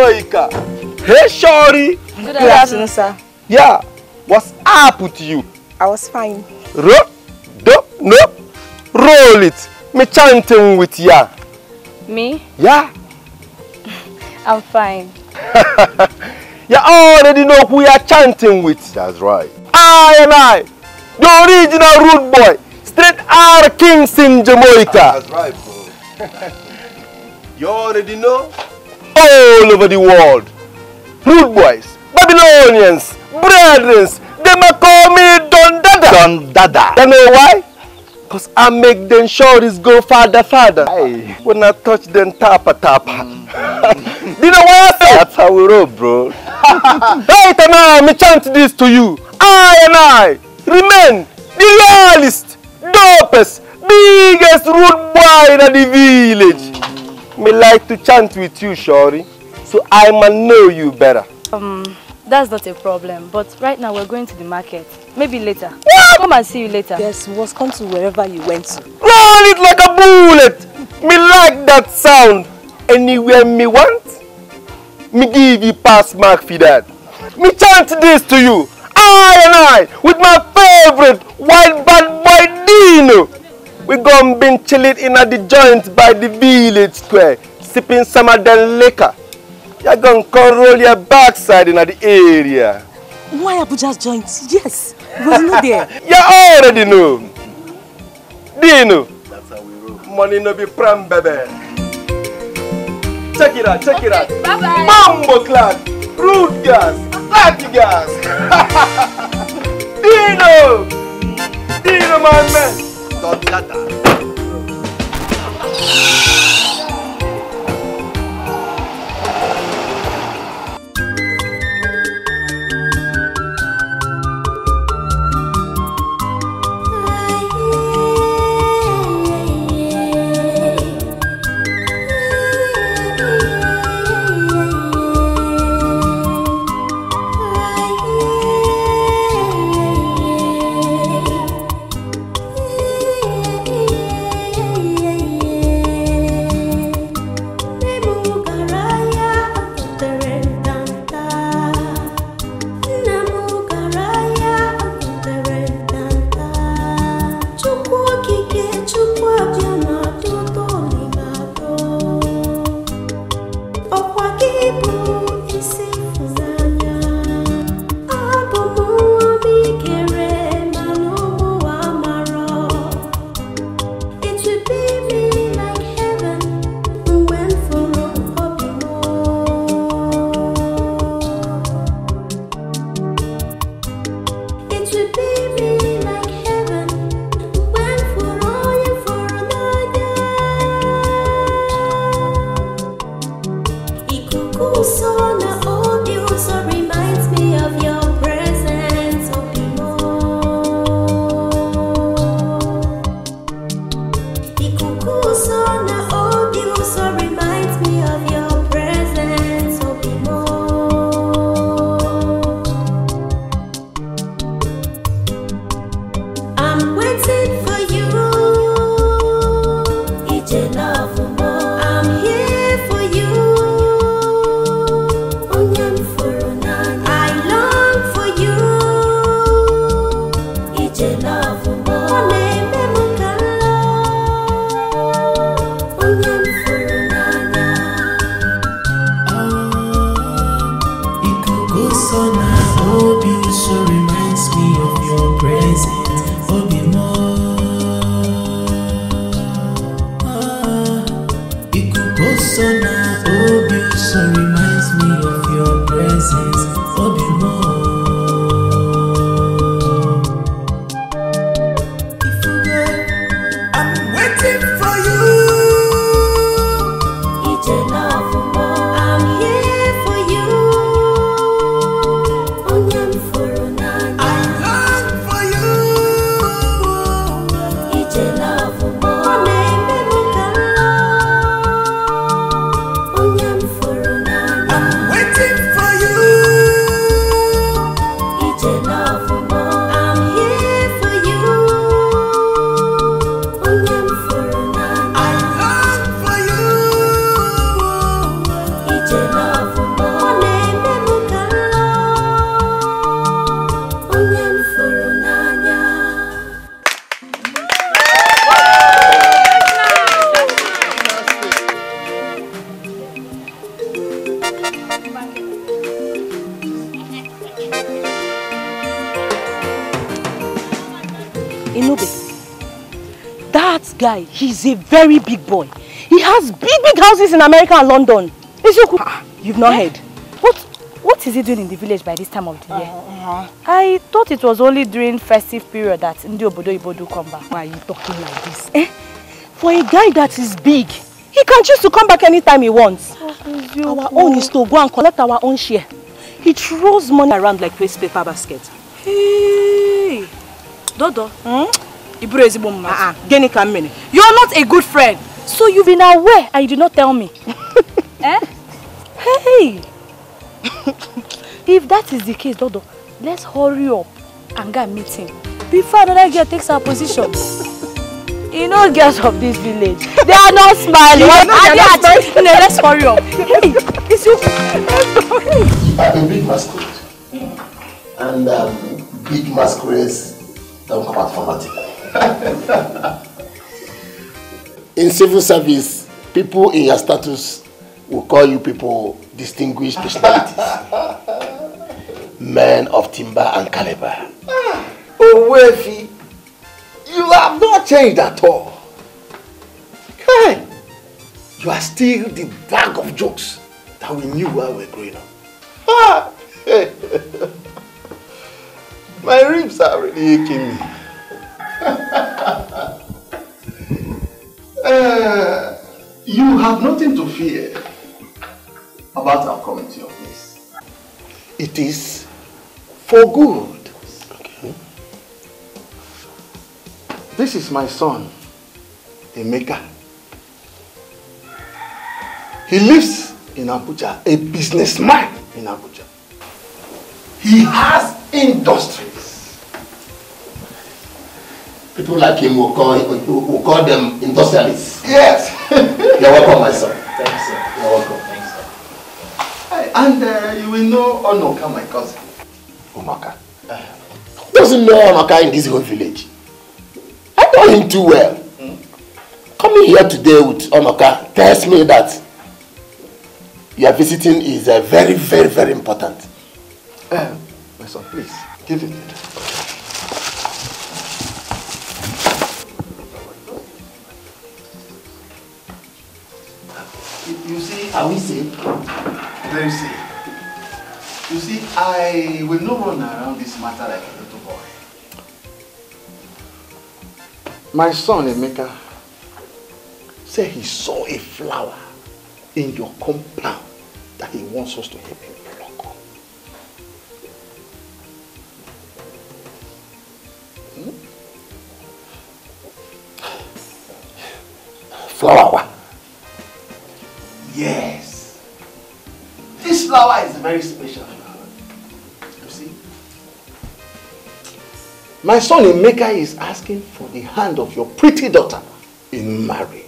Kingston, Hey, Shorty. Good afternoon, sir. Yeah, what's up with you? I was fine. Ro, do, no, roll it. Me chanting with ya. Me? Yeah. I'm fine. You already know who you're chanting with. That's right. I and I, the original rude boy, straight out of Kingston, Jamaica. That's right, bro. you already know? All over the world. Rude boys, Babylonians, brethren, they may call me Don Dada. Don Dada. You know why? Because I make them shorties go farther, farther. When I touch them, tapa, tapa. Do you know what I say? That's how we roll, bro. right now, me chant this to you. I and I remain the loyalist, dopest, biggest rude boy in the village. Me like to chant with you, shorty, so I might know you better. Um, that's not a problem. But right now we're going to the market. Maybe later. Come and see you later. Yes, we was come to wherever you went to. Run it like a bullet. Me like that sound. Anywhere me want, me give you pass mark for that. Me chant this to you. I and I, with my favorite white bad boy Dino. We gonna been chilling in at the joint by the village square, sipping some of the liquor. You gonna come roll your backside in at the area. Why Abuja's joint? Yes, we was not there. You already know. Dino. That's how we roll. Money no be pram, baby. Check it out, check it out. Bye bye. Mambo clan, rude gas, dirty gas. Dino! Dino, my man. Don Dada. Guy, he's a very big boy. He has big, big houses in America and London. Eziokwu, you've not heard. What what is he doing in the village by this time of the year? I thought it was only during festive period that Ndi Obodo Ibo do come back. Why are you talking like this? Eh? For a guy that is big, he can choose to come back anytime he wants. Our own is to go and collect our own share. He throws money around like waste paper basket. Hey, Dodo, hmm? Iburu ezigbo mmadụ. Ah, gịnị ka m mere? You're not a good friend. So you've been aware and you did not tell me. eh? Hey! if that is the case, Dodo, let's hurry up and go and meet him before another girl takes our position. you know girls of this village, they are not smiling. You know they are not smiling. No, let's hurry up. Hey, it's you. I'm a big masquerade. And um, big masquerades don't come out from nothing. In civil service, people in your status will call you people distinguished personalities. Men of timber and caliber. Oh, Wefi, you have not changed at all. Hey, you are still the bag of jokes that we knew while we were growing up. Ah, My ribs are really aching me. Uh, you have nothing to fear about our coming to your place. It is for good. Okay. This is my son, Emeka. He lives in Abuja, a businessman in Abuja. He has industries. People like him will call, will call them industrialists. Yes. You're welcome, my son. Thanks, sir. You're welcome. Thanks, sir. Hey, and uh, you will know Onoka, my cousin. Omaka. Who doesn't know Omaka in this whole village? I know him too well. Coming here today with Omaka tells me that your visiting is uh, very, very, very important. Uh, my son, please, give it. Are we safe? very safe. You see, I will not run around this matter like a little boy. My son, Emeka, said he saw a flower in your compound that he wants us to help you flower is very special. You see? My son Emeka is asking for the hand of your pretty daughter in marriage.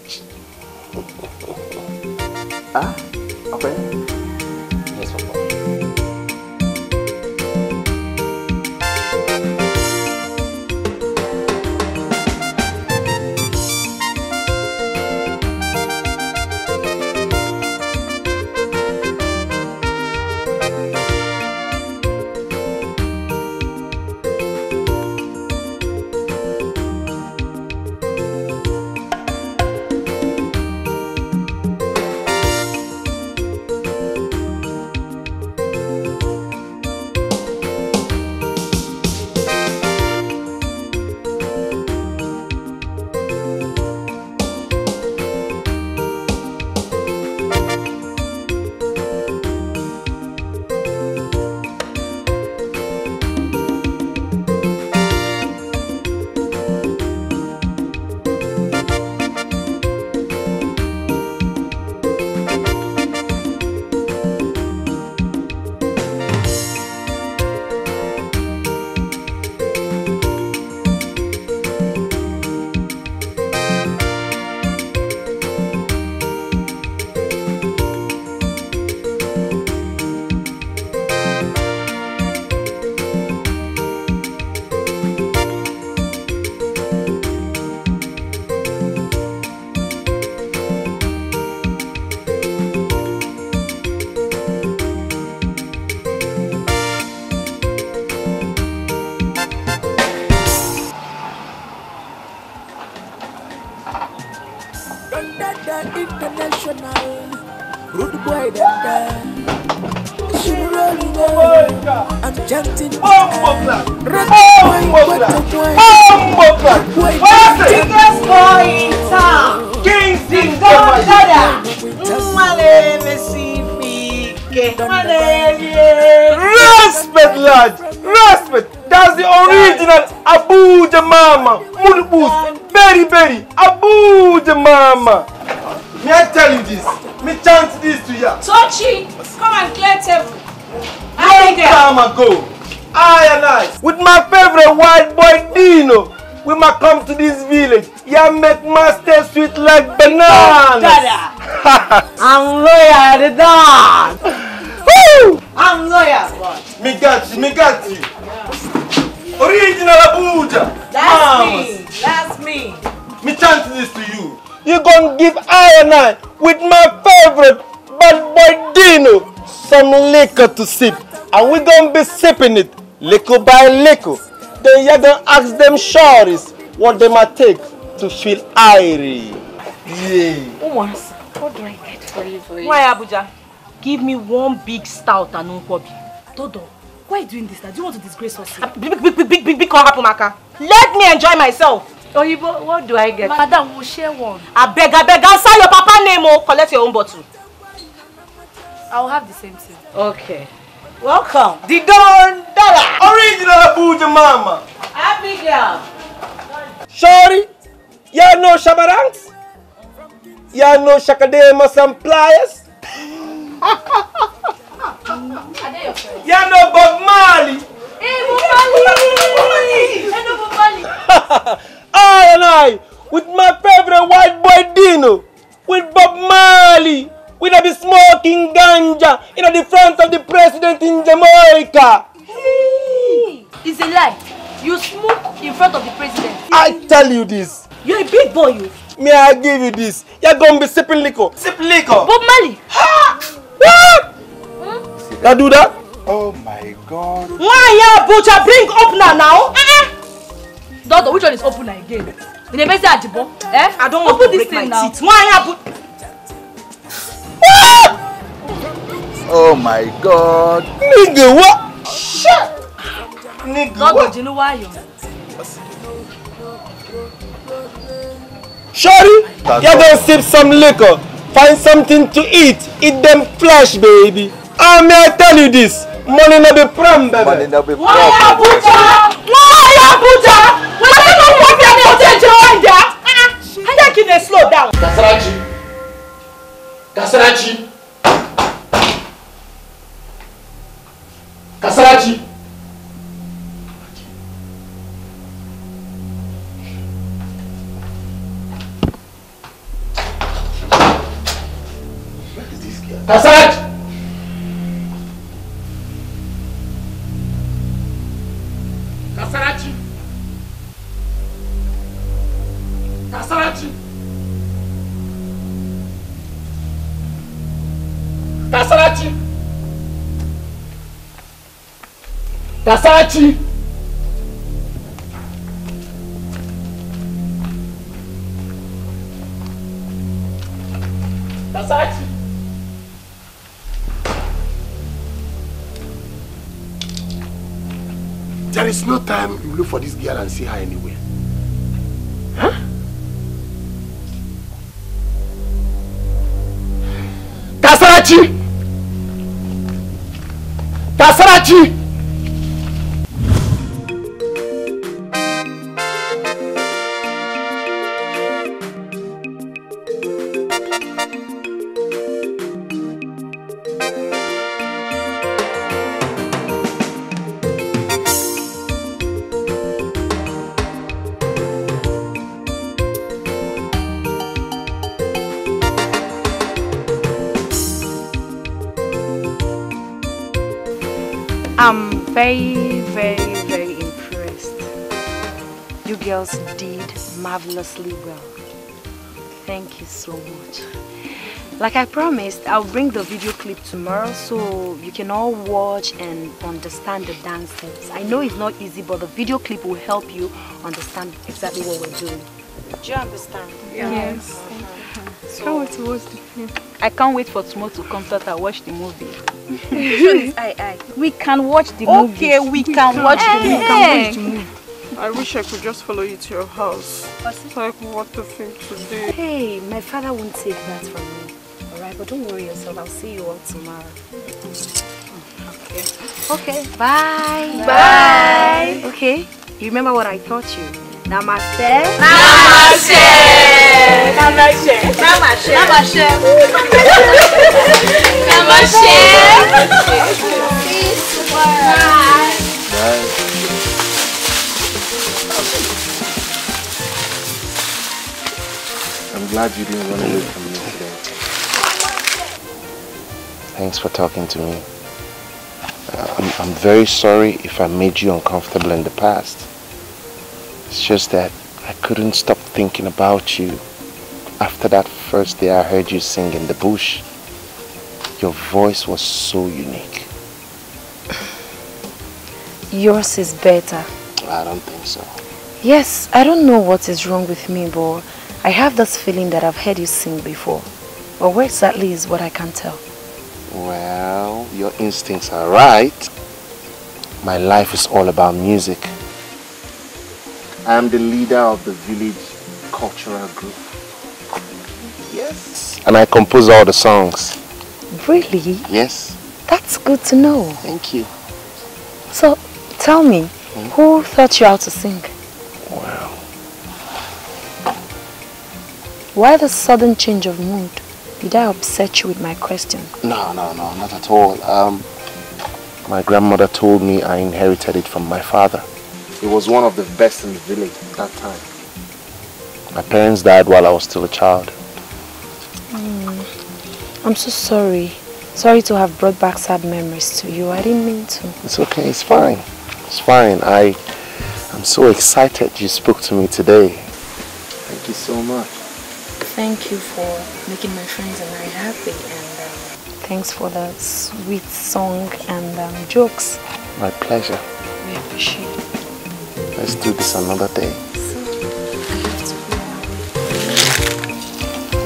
Mulbus! Berry Berry! Abuja Mama! May I tell you this? Me chant this to ya. Tochi, come and clear table. Long time ago, I and I, with my favorite white boy Dino, we might come to this village. Yeah, make master sweet like bananas. Dada. I'm loyal to that. Woo! I'm loyal. Me got you, me got you. Original Abuja. That's Mamas. me. That's me. Me chant this to you. You gonna give I and I with my favorite bad boy Dino some liquor to sip. And we gonna be sipping it liquor by liquor. Then you gonna ask them shorties what they might take to feel irie. Yeah. Once, what do I get for you, please? Why Abuja? Give me one big stout and nkwobi. Dodo, why are you doing this now? Do you want to disgrace us? here? Big, big, big, big, big, big happen, Maka. Let me enjoy myself. Oyibo, what do I get? Madam, we'll share one. I beg, I beg, answer your papa name, oh. Collect your own bottle. I'll have the same thing. Okay. Welcome. The Don Dollar. Original Abuja Mama. Abigail. Shorty, y'all know Shabarangs? Y'all know Shakademas and Pliers? Mm. Y'all know Bob Marley? I and I, with my favorite white boy Dino, with Bob Marley, with a be smoking ganja in the front of the president in Jamaica. Hey. It's a lie. You smoke in front of the president. I tell you this. You're a big boy, you. May I give you this? You're gonna be sipping liquor. Sip liquor. Bob Marley. What? You do that? Oh my god. Why ya butcher bring up now now? Dodo, which one is open again? In the best Ajibo? Eh? I don't want open to this break my now. teeth. Why ya but Oh my god. Nigga, what? Shit. Nigga, what? do you know why you? Shorty, you're all. gonna sip some liquor. find something to eat. Eat them flesh, baby. Ah, may I tell you this? Money no be problem, baby. Money no be Wọ́n yà Abuja! Wọ́n yà Abuja! Wọ́n yà kí wọ́n fi ẹni ọ̀tẹ̀ jẹ́ wọ́n dà. Ẹ jẹ́ kí n lè slow down. Kasarachi. Kasarachi. Kasarachi. Kasarachi. Kasarachi. Kasarachi. Kasarachi. Kasarachi. There is no time you look for this girl and see her anywhere. saraci ga saraci marvelously well. Thank you so much. Like I promised, I'll bring the video clip tomorrow so you can all watch and understand the dance steps. I know it's not easy, but the video clip will help you understand exactly what we're doing. Do you understand? Yes. Can't wait to watch the film. I can't wait for tomorrow to come so that I watch the movie. aye, aye. We can watch the movie. Okay, we can watch the movie. I wish I could just follow you to your house. So I could watch the film today. Hey, my father won't take that from me. Alright, but don't worry yourself. I'll see you all tomorrow. Okay. Okay. Bye. Bye. Okay. You remember what I taught you? Namaste. Namaste. Namaste. Namaste. Namaste. Namaste. Bye. I'm glad you didn't run away from me today. Thanks for talking to me. Uh, I'm, I'm very sorry if I made you uncomfortable in the past. It's just that I couldn't stop thinking about you after that first day I heard you sing in the bush. Your voice was so unique. Yours is better. I don't think so. Yes, I don't know what is wrong with me, but I have this feeling that I've heard you sing before. But where exactly is what I can't tell. Well, your instincts are right. My life is all about music. I am the leader of the village cultural group. Yes. And I compose all the songs. Really? Yes. That's good to know. Thank you. So, tell me, hmm? who taught you how to sing? Why the sudden change of mood? Did I upset you with my question? No, no, no, not at all. Um, my grandmother told me I inherited it from my father. He was one of the best in the village at that time. My parents died while I was still a child. Hmm. I'm so sorry. Sorry to have brought back sad memories to you. I didn't mean to. It's okay, it's fine. It's fine. I, I'm so excited you spoke to me today. Thank you so much. Thank you for making my friends and I happy and um, thanks for the sweet song and um, jokes. My pleasure. We appreciate it. Let's do this another day.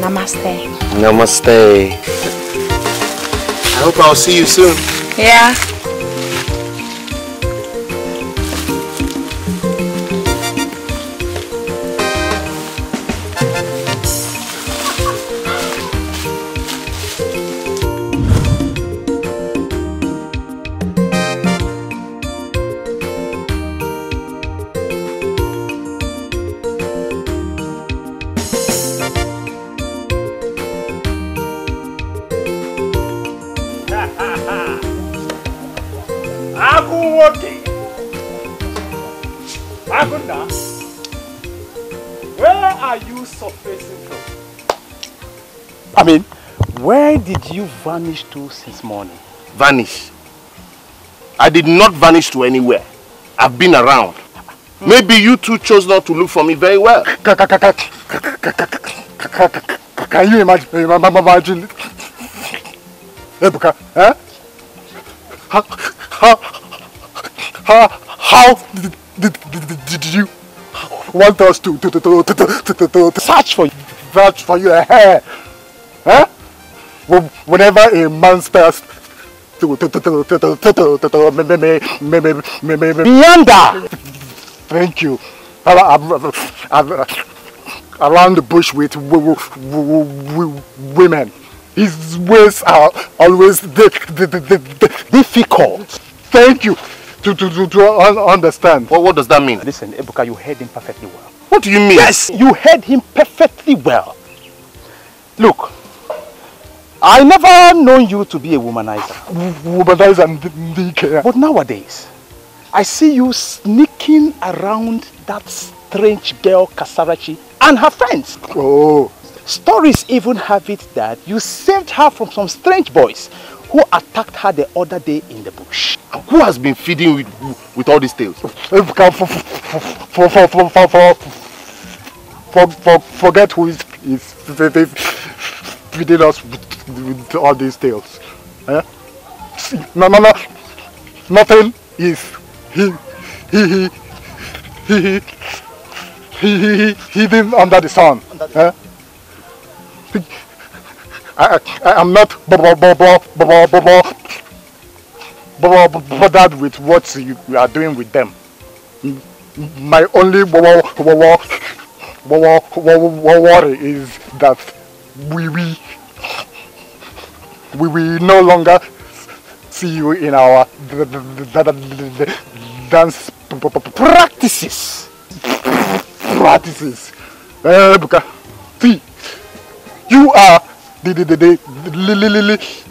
Namaste. Namaste. I hope I'll see you soon. Yeah. you vanish to since morning? Vanish? I did not vanish to anywhere. I've been around. Maybe you two chose not to look for me very well. Can you imagine? imagine? How, how, how, how did, you want us to, search for you, search for you. Huh? whenever a man passed, beyond that. Thank you. Around the bush with women. His ways are always difficult. Thank you to, to, to, understand. Well, what does that mean? Listen, Ebuka, you heard him perfectly well. What do you mean? Yes, you heard him perfectly well. Look, I never known you to be a womanizer. Womanizer But nowadays, I see you sneaking around that strange girl Kasarachi and her friends. Oh. Stories even have it that you saved her from some strange boys who attacked her the other day in the bush. Who has been feeding with, with all these tales? forget who is, is feeding us with, with all these tales. Eh? No, no, no. Nothing is he, he, he, he, he, he, he, hidden under the sun. Eh? I, I, I'm not bothered with what you are doing with them. My only worry is that we we we will no longer see you in our dance practices. Practices. Eh, Ebuka, see, you are the, the, the, the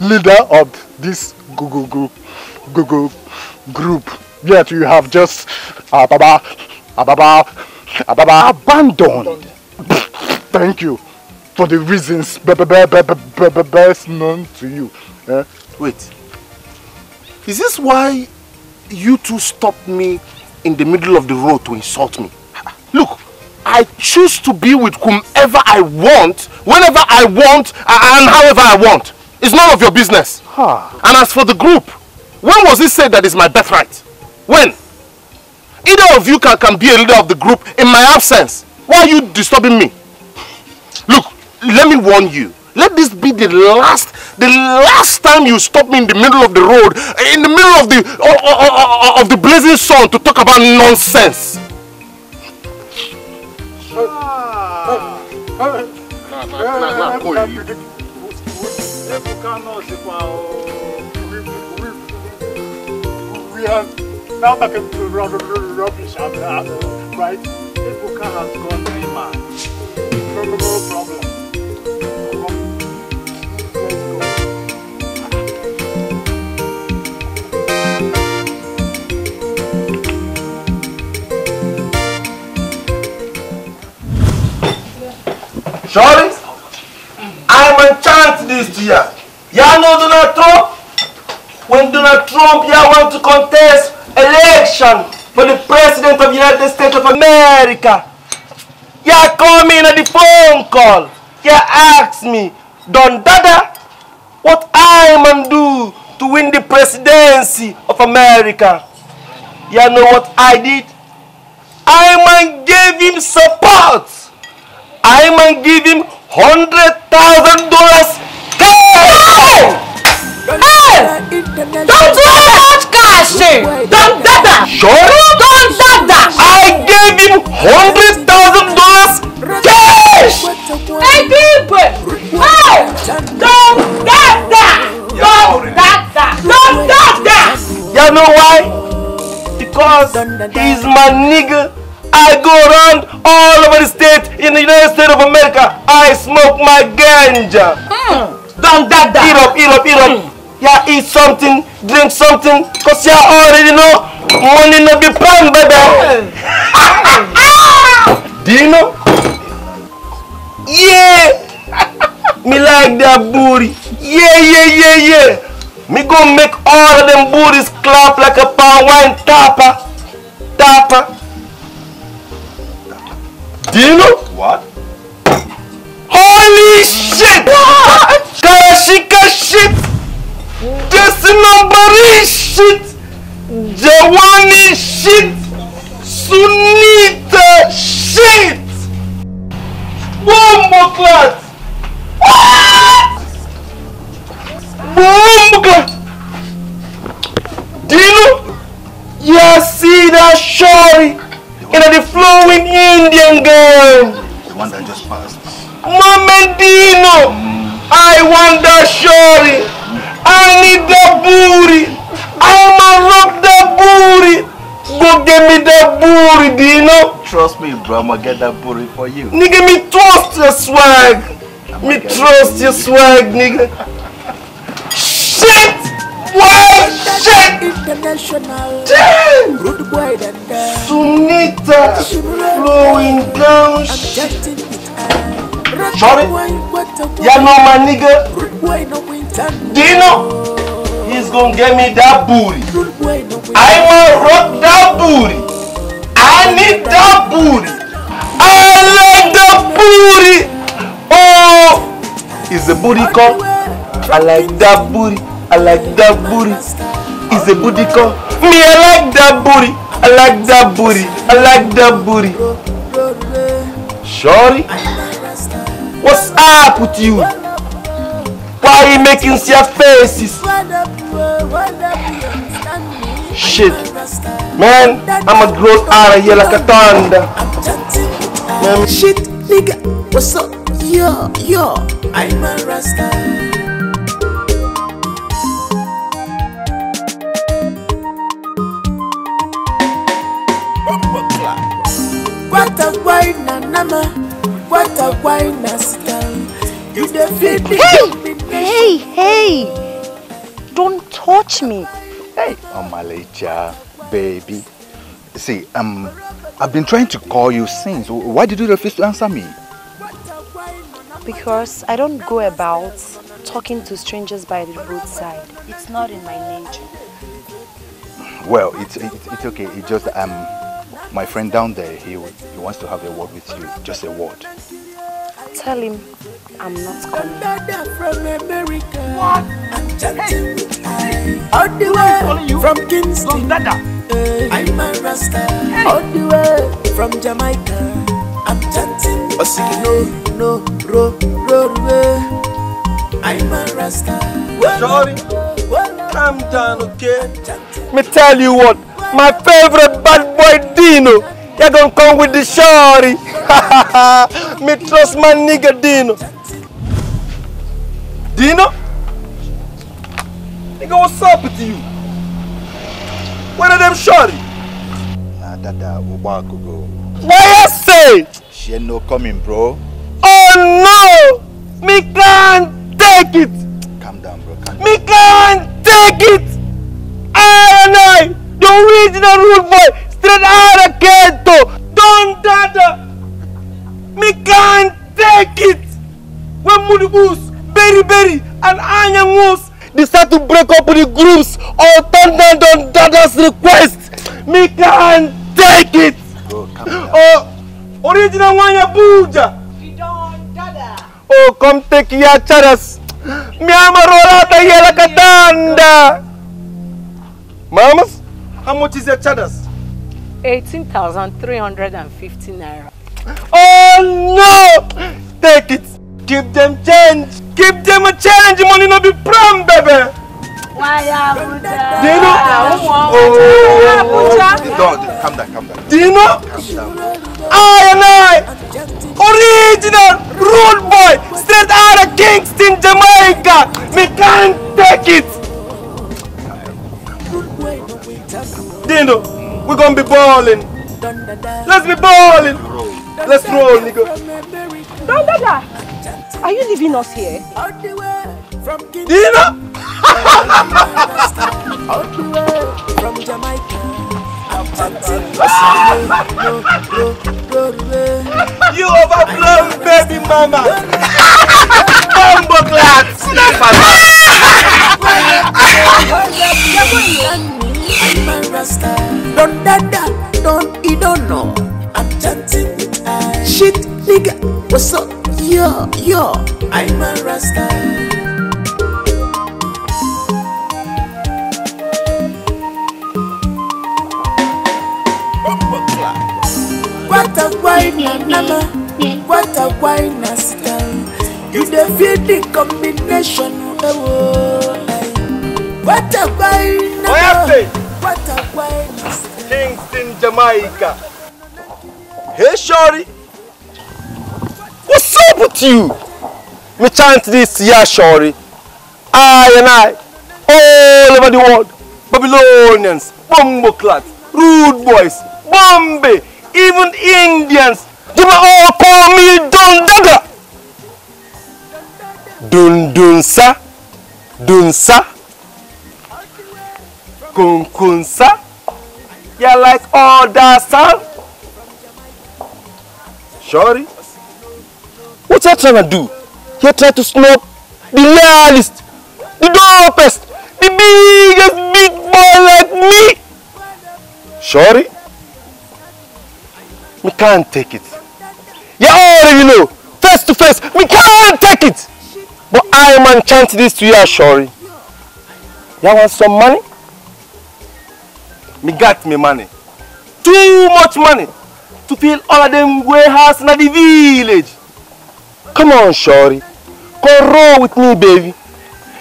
leader of this Google group, Google group. Yet you have just ah, ababa, ababa, ah, ababa ah, abandoned. Thank you for the reasons best known to you. Eh? Wait. Is this why you two stopped me in the middle of the road to insult me? Look, I choose to be with whomever I want, whenever I want, and however I want. It's none of your business. Huh. And as for the group, when was it said that it's my birthright? When? Either of you can, can be a leader of the group in my absence. Why are you disturbing me? Look, let me warn you. Let this be the last, the last time you stop me in the middle of the road, in the middle of the, of, the blazing sun to talk about nonsense. Right? Ebuka has gone no problem. Shorty, I will enchant this you. Y'all know Donald Trump? When Donald Trump y'all want to contest election for the president of the United States of America, y'all call me in the phone call. Y'all ask me, Don Dada, what I man do to win the presidency of America? Y'all know what I did? I man gave him support. I man give him hundred thousand dollars cash. Hey! Don't do much cash! Don Dada! Sure? Don Dada! I gave him hundred thousand dollars cash. Hey, people! Hey! Don Dada! Don Dada! Don Dada! You know why? Because he's my nigga. I go around all over the state in the United States of America. I smoke my ganja. Hmm. Don Dada! Eat up, eat up, eat up. Yeah, eat something, drink something, cause you already know money no be plan, baby. Do you know? Yeah. Me like that booty. Yeah, yeah, yeah, yeah. Me go make all of them booties clap like a palm wine tapper. Tapper. Do you know? What? Holy shit! Karashika shit! Desinambari shit! Jawani shit! Sunita shit! Bombo class! What? Bombo class! Do you know? Yeah, see shorty in the flowing Indian girl. The one that just passed. Momendino, I want that shorty. I need that booty. I'ma rock that booty. Go get me that booty, Dino. Trust me, bro. I'ma get that booty for you. Nigga, me trust your swag. Me trust your swag, nigga. Shit! Why shit? International. Damn! Rude boy than that. Sunita flowing down. Shorty, ya know my nigga. Dino, he's gonna get me that booty. I'ma rock that booty. I need that booty. I like that booty. Oh, is the booty call? I like that booty. I like that booty. Is a booty call? Me, I like that booty. I like that booty. I like that booty. Shorty, what's up with you? Why are you making your faces? Shit. Man, I'm a grown out of here like a thunder. Man, Shit, nigga, what's up? Yo, yo, I'm a Rasta. What a wine na nama, what a wine na style. You the fit Hey, hey, hey! Don't touch me. Hey, Omalecha, baby. See, um, I've been trying to call you since. Why did you refuse to answer me? Because I don't go about talking to strangers by the roadside. It's not in my nature. Well, it's it's, it's okay. It's just um, my friend down there. He he wants to have a word with you. Just a word. Tell him I'm not coming. From America. What? I'm chanting with I. All the way from Kingston. Dada. Eh, I'm a Rasta. All the way from Jamaica. I'm chanting. Oh, see, no, no, ro, ro, ro. I'm a Rasta. Shorty, calm down, okay? Me tell you what, my favorite bad boy Dino, you gonna come with the shorty. Me trust my nigga Dino. Dino? Nigga, what's up with you? Where are them shorty? Nah, Dada, Ubago go. Why you say? She ain't no coming, bro. Oh no! Me can't take it! Calm down, bro. Calm Me can't take it! I and I, original rude boy, straight out of ghetto, Don Dada! Me can't take it! When Mudibus, Berry Berry, and Anya Moose decide to break up the groups or turn down Don Dada's request, me can't take it! Oh, original Wanya Buja! Oh, come take your charas. Me ama rolata here like a danda. Mamas, how much is your charas? 18,350 naira. Oh no! Take it. Give them change. Give them a change. Money no be prom, baby. Do you know? Oh, Don't, calm down, calm down. Do you know? I and I, original rude boy, straight out of Kingston, Jamaica. Me can't take it. Dino, we're gonna be balling. Let's be balling. Let's roll, nigga. Don Dada, are you leaving us here? Dino? All the way from Jamaica. I'm chanting. You overblown baby mama. Bumbo clap. I'm a Rasta. Don't dada, don't you don't know. I'm chanting with I. Shit, nigga, what's up? Yo, yo, I'm a Rasta. What a wine, mama. What a wine, style. You the feel the combination. Oh, what a wine, What a wine. Kingston, Jamaica. Hey, Shorty. What's up with you? Me chant this year, Shorty. I and I, all over the world, Babylonians, Bumbleclats, Rude Boys, Bombay, even Indians, they will all call me Don Dada. Dun Dunsa, Dunsa, Kun Kunsa. You like all that sound? Shorty, what you trying to do? You trying to snub the loyalist, the dopest, the biggest big boy like me? Shorty, we can't take it. You already know, face to face, we can't take it. But I man chant this to you, Shorty. You want some money? Me got me money. Too much money to fill all of them warehouse in the village. Come on, Shorty. Come roll with me, baby.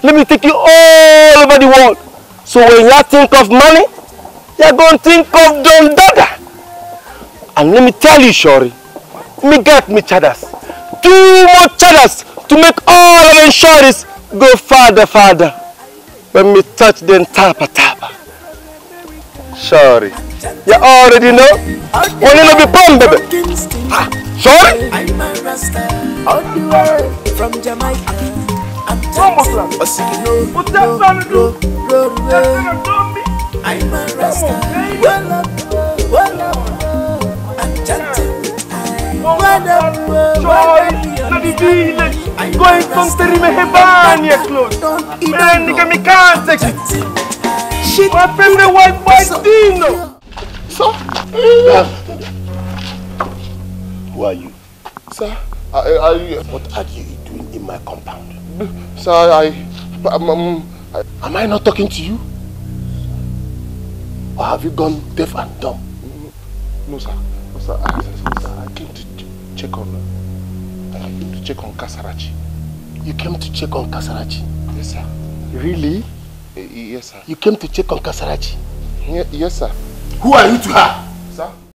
Let me take you all over the world. So when you think of money, you're going to think of Don Dada. And let me tell you, Shorty, me got me chadas. Too much chadas to make all of them shorties go farther, farther. When me touch them tapa tapa. Shorty, you already know. When you be pump, baby. Sorry? I'm a Rasta. All the from Jamaica. I'm chanting. But you know, no, no, no, no. I'm a Rasta. Well up, well up. I'm chanting. Well up, well up. Na the village, going from Terimehebania close. Man, nigga, me can't take it. Shit. My favorite white boy, Dino. So, who are you? Sir, I, I, what are you doing in my compound? Sir, I, um, I, am I not talking to you? Or have you gone deaf and dumb? no, sir. No, sir. I, sir, sir, I came to ch- check on. Uh, I came to check on Kasarachi. You came to check on Kasarachi? Yes, sir. Really? Uh, yes, sir. You came to check on Kasarachi? Ye- yes, sir. Who are you to her?